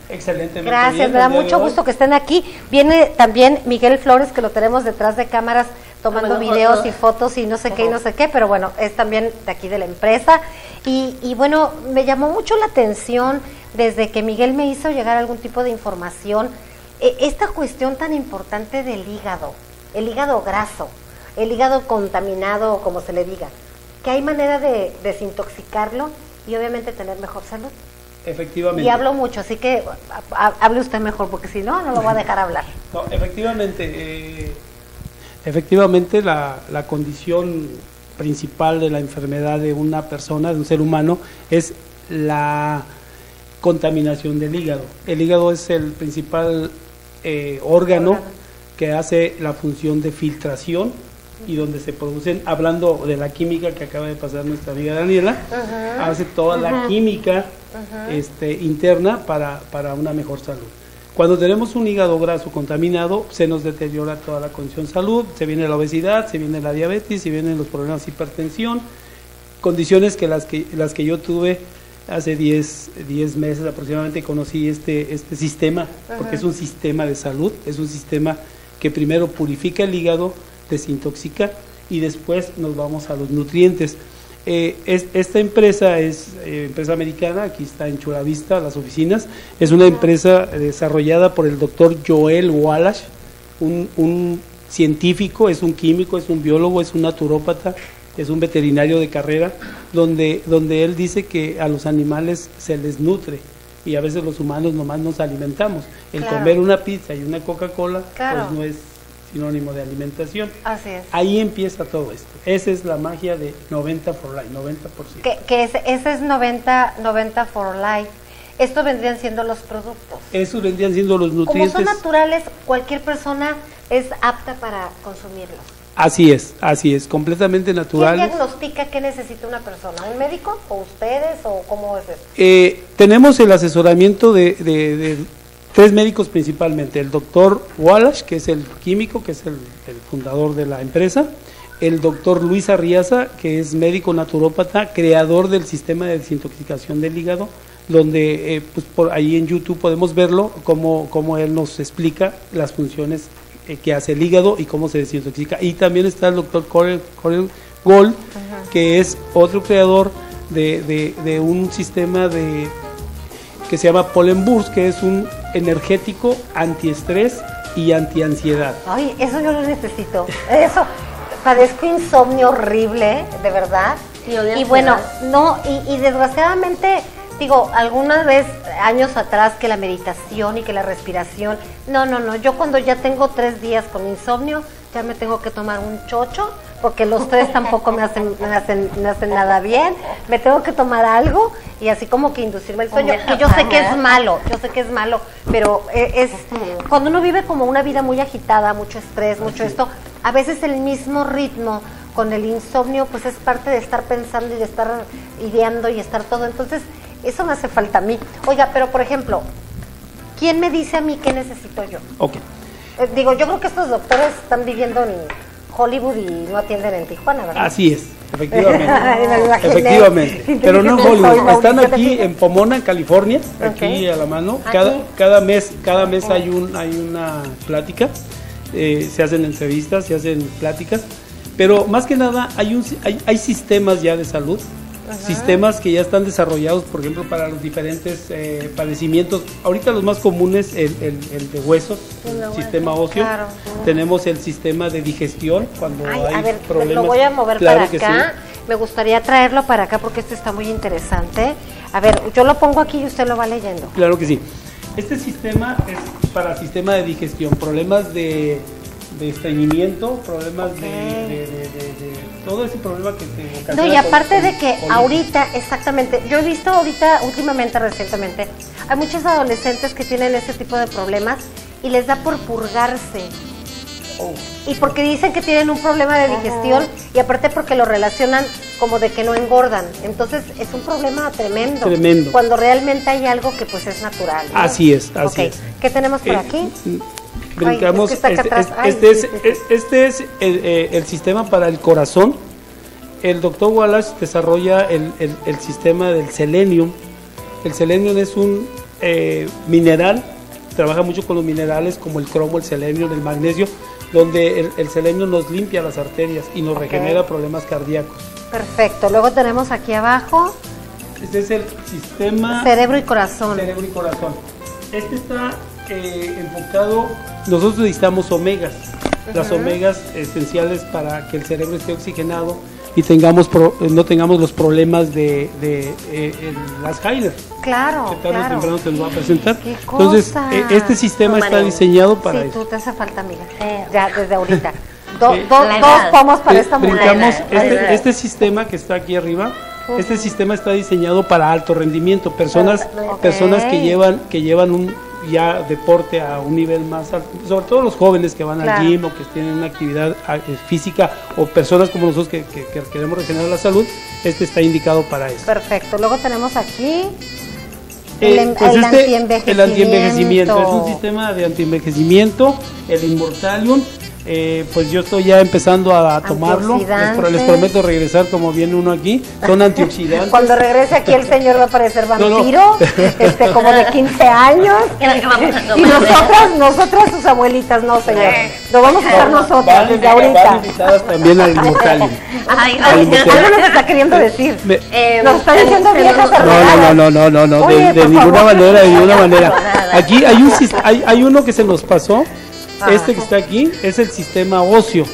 Excelentemente. Gracias, bien, me da mucho gusto que estén aquí. Viene también Miguel Flores, que lo tenemos detrás de cámaras tomando videos y fotos y no sé qué y no sé qué, pero bueno, es también de aquí de la empresa. Y, y bueno, me llamó mucho la atención desde que Miguel me hizo llegar algún tipo de información, eh, esta cuestión tan importante del hígado, el hígado graso, el hígado contaminado, como se le diga, que hay manera de desintoxicarlo y obviamente tener mejor salud. Efectivamente. Y hablo mucho, así que hable usted mejor, porque si no, no lo voy a dejar hablar. No, efectivamente, eh, efectivamente la, la condición principal de la enfermedad de una persona, de un ser humano, es la contaminación del hígado. El hígado es el principal eh, órgano que hace la función de filtración y donde se producen, hablando de la química que acaba de pasar nuestra amiga Daniela, hace toda la química este, interna para, para una mejor salud. Cuando tenemos un hígado graso contaminado, se nos deteriora toda la condición de salud, se viene la obesidad, se viene la diabetes, se vienen los problemas de hipertensión, condiciones que las que, las que yo tuve hace 10, 10 meses aproximadamente conocí este, este sistema, porque es un sistema de salud, es un sistema que primero purifica el hígado, desintoxica y después nos vamos a los nutrientes. Eh, es- esta empresa es eh, empresa americana, aquí está en Chulavista, las oficinas, es una empresa desarrollada por el doctor Joel Wallace, un, un científico, es un químico, es un biólogo, es un naturópata, es un veterinario de carrera, donde, donde él dice que a los animales se les nutre y a veces los humanos nomás nos alimentamos. El Claro. comer una pizza y una Coca-Cola Claro. pues no es sinónimo de alimentación. Así es. Ahí empieza todo esto. Esa es la magia de 90 for life, 90%. Que, que ese, ese es 90, 90 for life. Estos vendrían siendo los productos. Esos vendrían siendo los Como nutrientes. son naturales, cualquier persona es apta para consumirlos. Así es, así es, completamente ¿Quién natural. diagnostica qué necesita una persona? ¿Un médico o ustedes o cómo es eso? Eh, tenemos el asesoramiento de, de- de tres médicos principalmente, el doctor Wallace, que es el químico, que es el, el fundador de la empresa, el doctor Luis Arriaza, que es médico naturópata, creador del sistema de desintoxicación del hígado, donde eh, pues por ahí en YouTube podemos verlo, como, como él nos explica las funciones eh, que hace el hígado y cómo se desintoxica. Y también está el doctor Corel, Corel Gold, que es otro creador de, de- de un sistema de que se llama Pollenburst, que es un energético antiestrés y antiansiedad. Ay, eso yo lo necesito. Eso. Padezco insomnio horrible, de verdad. Y Y bueno, no, y, y desgraciadamente, digo, alguna vez, años atrás, que la meditación y que la respiración. No, no, no. Yo cuando ya tengo tres días con insomnio, ya me tengo que tomar un chocho, porque los tres tampoco me hacen, me hacen, me hacen nada bien. Me tengo que tomar algo y así como que inducirme el sueño, que yo sé que es malo, yo sé que es malo, pero eh, es cuando uno vive como una vida muy agitada, mucho estrés, mucho esto, a veces el mismo ritmo con el insomnio pues es parte de estar pensando y de estar ideando y estar todo, entonces eso me hace falta a mí. Oiga, pero por ejemplo, ¿quién me dice a mí qué necesito yo? Ok. Eh, digo, yo creo que estos doctores están viviendo en Hollywood y no atienden en Tijuana, ¿verdad? Así es, efectivamente. <laughs> Efectivamente. <laughs> Pero no en Hollywood, están aquí ¿te en Pomona, California, aquí a la mano. Cada, cada mes, cada mes hay un hay una plática, eh, se hacen entrevistas, se hacen pláticas, pero más que nada hay un hay, hay sistemas ya de salud. Sistemas que ya están desarrollados, por ejemplo, para los diferentes eh, padecimientos. Ahorita los más comunes, el, el, el de huesos, el El de sistema óseo. claro. Tenemos el sistema de digestión, cuando Ay, hay a ver, problemas. lo voy a mover Claro para acá. sí. Me gustaría traerlo para acá porque esto está muy interesante. A ver, yo lo pongo aquí y usted lo va leyendo. Claro que sí. Este sistema es para sistema de digestión, problemas de, de estreñimiento, problemas de, de- de- de- de- todo ese problema que te ocasiona. No, y aparte con- de que con- ahorita, exactamente, yo he visto ahorita, últimamente, recientemente, hay muchos adolescentes que tienen ese tipo de problemas y les da por purgarse. Oh. Y porque dicen que tienen un problema de digestión y aparte porque lo relacionan como de que no engordan. Entonces es un problema tremendo. Tremendo. Cuando realmente hay algo que pues es natural. ¿no? Así es, así Ok, es. ¿Qué tenemos por Eh, aquí? Brincamos, Ay, es que está acá este. Ay, este es, es- este es el, eh, el sistema para el corazón. El doctor Wallace desarrolla el, el- el sistema del selenium. El selenium es un eh, mineral, trabaja mucho con los minerales como el cromo, el selenio, el magnesio, donde el, el selenio nos limpia las arterias y nos Ok. regenera problemas cardíacos. Perfecto. Luego tenemos aquí abajo Este es el sistema cerebro y corazón. cerebro y corazón. Este está eh, enfocado, nosotros necesitamos omegas, las omegas esenciales para que el cerebro esté oxigenado y tengamos pro- eh, no tengamos los problemas de, de, eh, el Alzheimer. Claro, que tarde o claro. temprano se nos va a presentar. ¡Qué Entonces, cosa! eh, este sistema está diseñado para Sí, eso. tú te hace falta, amiga. Ya, desde ahorita. <laughs> Do- Eh, do- dos pomos para Eh, esta mujer. este, este sistema que está aquí arriba, este sistema está diseñado para alto rendimiento, personas, personas que llevan, que llevan un ya deporte a un nivel más alto, sobre todo los jóvenes que van Claro. al gym o que tienen una actividad ah, eh, física o personas como nosotros que, que- que queremos regenerar la salud, este está indicado para eso. Perfecto. Luego tenemos aquí Eh, el, en- pues el este, antienvejecimiento. el antienvejecimiento es un sistema de antienvejecimiento, el Immortalium. Eh, pues yo estoy ya empezando a, tomarlo. Les, les prometo regresar como viene uno aquí. Son <laughs> antioxidantes. Cuando regrese aquí el señor va a parecer No, no. vampiro, este, como de 15 años. <laughs> Y nosotras, nosotras sus abuelitas, no señor. Lo vamos a hacer nosotras Van- desde ahorita. también al Immortalium. Ay, Al Immortalium. algo nos está queriendo decir. Me- Nos está diciendo viejas No, no, no, no, no, no, Oye, de, de ninguna favor. manera, de ninguna No, manera. Aquí hay un hay, hay uno que se nos pasó, Ah. este que está aquí, es el sistema óseo,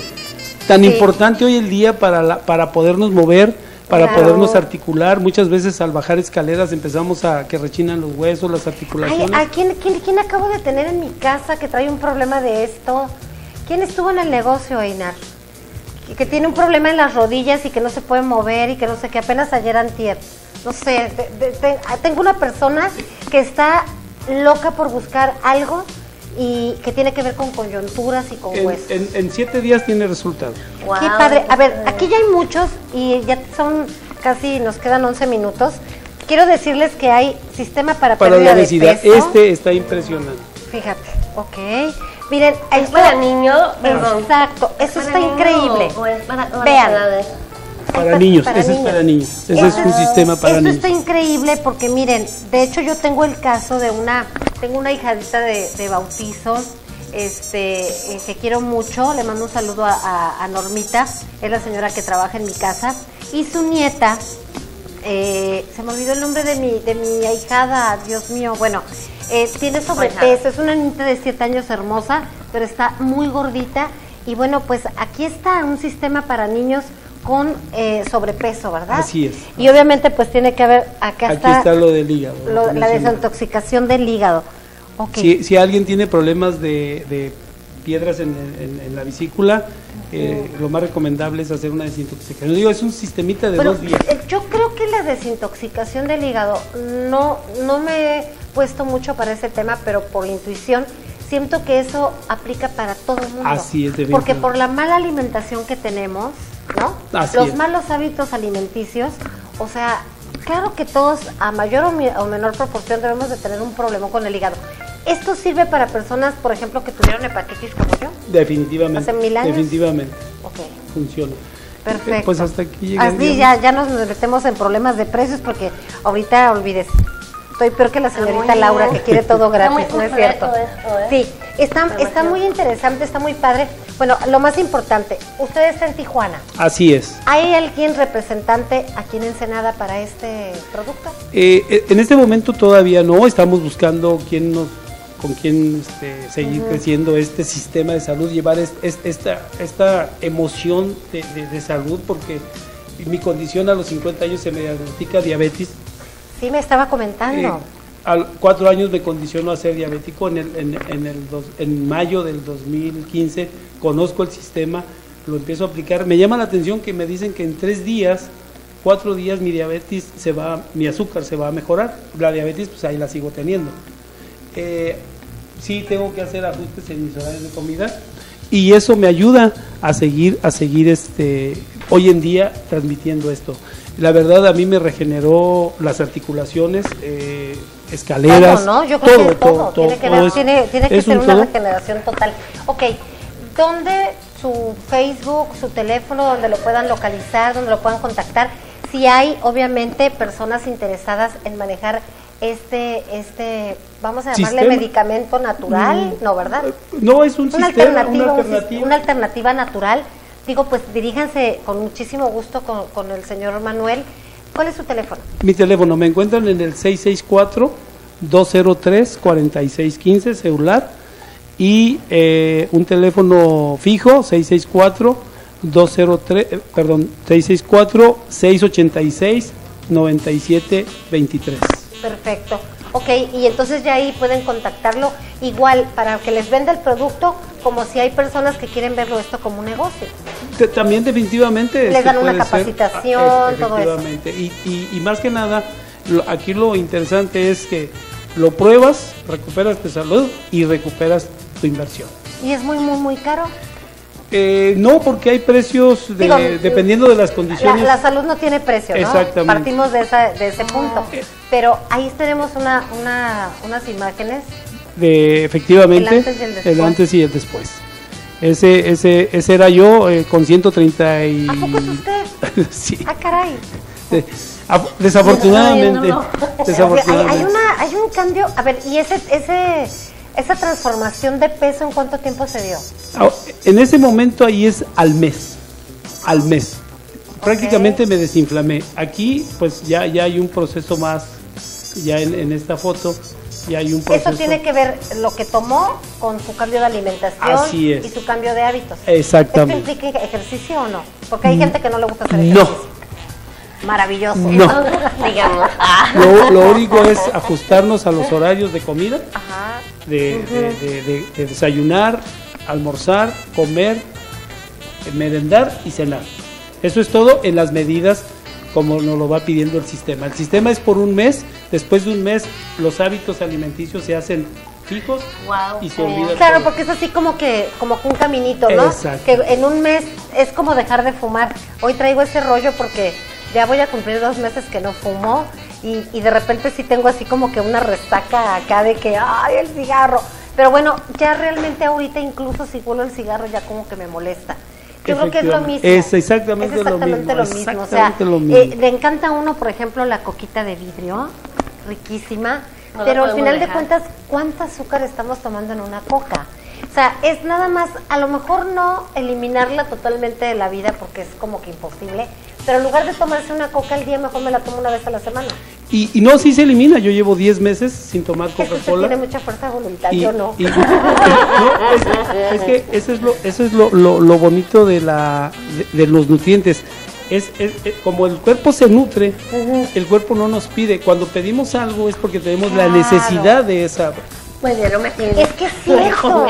tan Sí. importante hoy en día para, la- para podernos mover, para Claro. podernos articular. Muchas veces al bajar escaleras empezamos a que rechinan los huesos, las Ay, articulaciones. ¿a quién, quién, quién acabo de tener en mi casa que trae un problema de esto? ¿Quién estuvo en el negocio, Einar? Que, que tiene un problema en las rodillas y que no se puede mover y que no sé qué, apenas ayer antier. No sé, de- de- de- tengo una persona que está loca por buscar algo y que tiene que ver con coyunturas y con En, huesos. en- en siete días tiene resultado. Qué padre. A ver, aquí ya hay muchos y ya son casi, nos quedan 11 minutos. Quiero decirles que hay sistema para, Para pérdida la de obesidad, peso. este está impresionante. Fíjate, ok. Miren, ¿Es esto- para niños? Perdón. Exacto, eso ¿Es está increíble. o es para Vean. Para niños, para ese es para niños. Ese es un sistema para Esto niños. está increíble porque miren, de hecho yo tengo el caso de una, tengo una hijadita de, de bautizo, este, eh, que quiero mucho, le mando un saludo a, a- a Normita, es la señora que trabaja en mi casa, y su nieta, eh, se me olvidó el nombre de mi, de mi ahijada, Dios mío, bueno, eh, tiene sobrepeso, es una niñita de 7 años hermosa, pero está muy gordita, y bueno, pues aquí está un sistema para niños con eh, sobrepeso, ¿verdad? Así es. Y obviamente pues tiene que haber, acá Aquí está, está lo del hígado. lo la desintoxicación del hígado. Ok. Si, si alguien tiene problemas de, de piedras en, en- en la vesícula, eh, lo más recomendable es hacer una desintoxicación. Digo, es un sistemita de Pero dos días. eh, yo creo que la desintoxicación del hígado, no, no me he puesto mucho para ese tema, pero por intuición siento que eso aplica para todo el mundo. Así es, Porque definitivamente. por la mala alimentación que tenemos, ¿no? Así Los es. malos hábitos alimenticios, o sea, claro que todos a mayor o, mi- o menor proporción debemos de tener un problema con el hígado. ¿Esto sirve para personas, por ejemplo, que tuvieron hepatitis como yo? Definitivamente. ¿Hace mil años? Definitivamente. Ok. Funciona. Perfecto. Pues hasta aquí llega. Así ya, ya nos metemos en problemas de precios porque ahorita olvides. Estoy peor que la señorita Laura que quiere todo Está gratis, muy no es cierto. esto, ¿eh? Sí, está, está muy interesante, está muy padre. Bueno, lo más importante, usted está en Tijuana. Así es. ¿Hay alguien representante aquí en Ensenada para este producto? Eh, eh, en este momento todavía no, estamos buscando quién nos, con quién este, seguir creciendo este sistema de salud, llevar es- es- esta, esta emoción de, de- de salud, porque mi condición a los 50 años se me diagnostica diabetes. Sí, me estaba comentando. Eh, a cuatro años me condicionó a ser diabético en, el, en, en el dos- en mayo del 2015, conozco el sistema, lo empiezo a aplicar. Me llama la atención que me dicen que en tres días, cuatro días mi diabetes se va, mi azúcar se va a mejorar. La diabetes pues ahí la sigo teniendo. Eh, sí tengo que hacer ajustes en mis horarios de comida y eso me ayuda a seguir, a seguir este, hoy en día transmitiendo esto. La verdad a mí me regeneró las articulaciones, eh, escaleras, Todo, ¿no? Yo creo todo, que todo, todo, tiene que, ver- es- tiene, tiene que es ser un una regeneración total. Ok, ¿dónde su Facebook, su teléfono, donde lo puedan localizar, donde lo puedan contactar? Si hay, obviamente, personas interesadas en manejar este, este, vamos a llamarle Sistema. medicamento natural, Mm. ¿no, verdad? No, es un una sistema, alternativa, una alternativa. una alternativa natural. Digo, pues diríjanse con muchísimo gusto con, con el señor Manuel. ¿Cuál es su teléfono? Mi teléfono me encuentran en el 664-203-4615 celular y eh, un teléfono fijo 664-203, eh, perdón, 664-686-9723. Perfecto. Ok, y entonces ya ahí pueden contactarlo igual para que les venda el producto, como si hay personas que quieren verlo esto como un negocio. También definitivamente Les este, dan una ser- capacitación, ah, todo eso. Y, y- y más que nada, lo- aquí lo interesante es que lo pruebas, recuperas tu salud y recuperas tu inversión. ¿Y es muy, muy, muy caro? Eh, no, porque hay precios de- Digo, dependiendo de las La, condiciones. la salud no tiene precio, ¿no? Exactamente. Partimos de, esa, de ese punto. Pero ahí tenemos una, una, unas imágenes. De efectivamente El antes y el después. antes y el después. Ese, ese, ese era yo eh, con 130 y... ¿A poco es usted? <laughs> sí. Ah, caray. de- af- desafortunadamente. Ay, no, no. desafortunadamente. Hay, hay una, hay un cambio. A ver, ¿y ese, ese, esa transformación de peso en cuánto tiempo se dio? Ah, En ese momento ahí es al mes, al mes. Prácticamente me desinflamé. Aquí pues ya, ya hay un proceso más, ya en, en esta foto, ya hay un proceso. Eso tiene que ver lo que tomó con su cambio de alimentación Así es. y su cambio de hábitos. Exactamente. ¿Esto implica ejercicio o no? Porque hay gente que no le gusta hacer No. ejercicio. Maravilloso. No. <laughs> Digamos. Lo, lo único es ajustarnos a los horarios de comida, Ajá. de, de- de- de- de desayunar, almorzar, comer, merendar y cenar. Eso es todo en las medidas como nos lo va pidiendo el sistema. El sistema es por un mes, después de un mes los hábitos alimenticios se hacen fijos y se olvida Claro, todo. porque es así como que como que un caminito, ¿no? Exacto. Que en un mes es como dejar de fumar. Hoy traigo ese rollo porque ya voy a cumplir dos meses que no fumo y, y de repente sí tengo así como que una resaca acá de que, ay, el cigarro. Pero bueno, ya realmente ahorita incluso si huelo el cigarro ya como que me molesta. Yo creo que es lo mismo. Es exactamente, Es exactamente lo lo mismo. mismo. O sea, lo mismo. eh, le encanta a uno, por ejemplo, la coquita de vidrio, riquísima, No pero al final de cuentas, ¿cuánto azúcar estamos tomando en una coca? O sea, es nada más, a lo mejor no eliminarla totalmente de la vida porque es como que imposible, pero en lugar de tomarse una coca al día, mejor me la tomo una vez a la semana. Y, y no, sí se elimina. Yo llevo 10 meses sin tomar Coca-Cola. tiene mucha fuerza de voluntad, Y- yo no. y- no, es, es que eso es lo, eso es lo, lo- lo bonito de, la, de, de los nutrientes. Es, es- es- como el cuerpo se nutre, el cuerpo no nos pide. Cuando pedimos algo es porque tenemos la necesidad de esa. Pues ya no me Es que es cierto,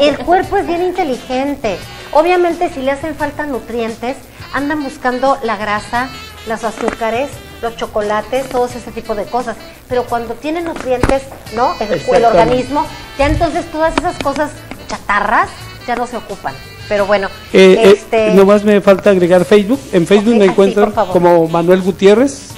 el cuerpo es bien inteligente. Obviamente si le hacen falta nutrientes, andan buscando la grasa, los azúcares, los chocolates, todos ese tipo de cosas. Pero cuando tiene nutrientes, ¿no? El, organismo, ya entonces todas esas cosas chatarras ya no se ocupan. Pero bueno, Eh, eh, este... nomás me falta agregar Facebook. En Facebook Ok, me encuentran por favor. como Manuel Gutiérrez.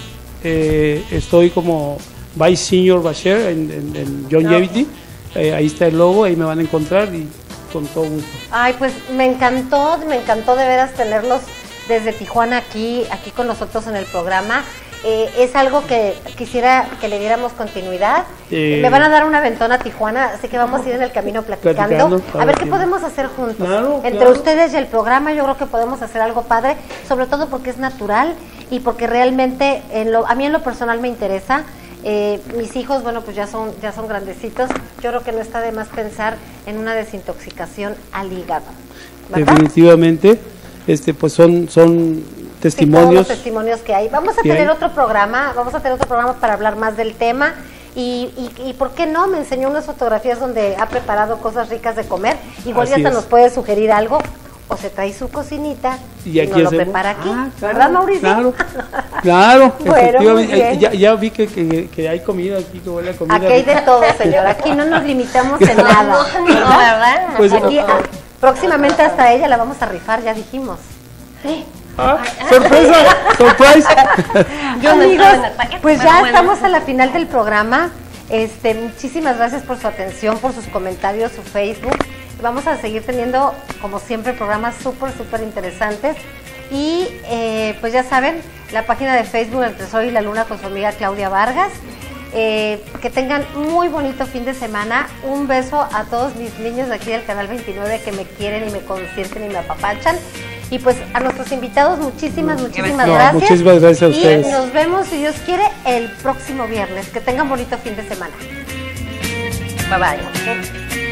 Eh, estoy como Vice Senior Bashir en, en, en Longevity. Eh, ahí está el logo, ahí me van a encontrar y con todo gusto. Ay, pues me encantó, me encantó de veras tenerlos desde Tijuana aquí, aquí con nosotros en el programa. Eh, es algo que quisiera que le diéramos continuidad. Me van a dar una ventona a Tijuana, así que vamos a ir en el camino platicando. Platicando, a ver qué podemos hacer juntos. Claro, Entre claro. ustedes y el programa yo creo que podemos hacer algo padre, sobre todo porque es natural y porque realmente en lo, a mí en lo personal me interesa. Eh, mis hijos, bueno, pues ya son, ya son grandecitos. Yo creo que no está de más pensar en una desintoxicación al hígado. ¿verdad? Definitivamente, este, pues son, son Sí, todos los testimonios. testimonios que hay. Vamos a tener hay. otro programa, vamos a tener otro programa para hablar más del tema. Y, y, y por qué no, me enseñó unas fotografías donde ha preparado cosas ricas de comer. Igual ya hasta nos puede sugerir algo. O se trae su cocinita Y y, aquí nos lo prepara aquí. Ah, claro, ¿Verdad, Mauricio? Claro, <laughs> claro, Bueno, efectivamente. muy bien. Ya, ya vi que, que, que hay comida aquí, que huele a comida. Aquí hay de todo, <laughs> señor. Aquí no nos limitamos en <laughs> nada. no, no, ¿verdad? Pues, Aquí, ah, próximamente hasta ella la vamos a rifar, ya dijimos. Ah, ¡Sorpresa! ¡Surprise! <laughs> Yo Amigos, pues ya bueno. estamos a la final del programa. Este, muchísimas gracias por su atención, por sus comentarios, su Facebook. Vamos a seguir teniendo, como siempre, programas súper, súper interesantes. Y eh, pues ya saben, la página de Facebook Entre Sol y la Luna con su amiga Claudia Vargas. Eh, que tengan muy bonito fin de semana. Un beso a todos mis niños de aquí del Canal 29 que me quieren y me consienten y me apapachan. Y pues a nuestros invitados, muchísimas, muchísimas No, gracias. muchísimas gracias a Y ustedes. nos vemos, si Dios quiere, el próximo viernes. Que tengan bonito fin de semana. Bye bye.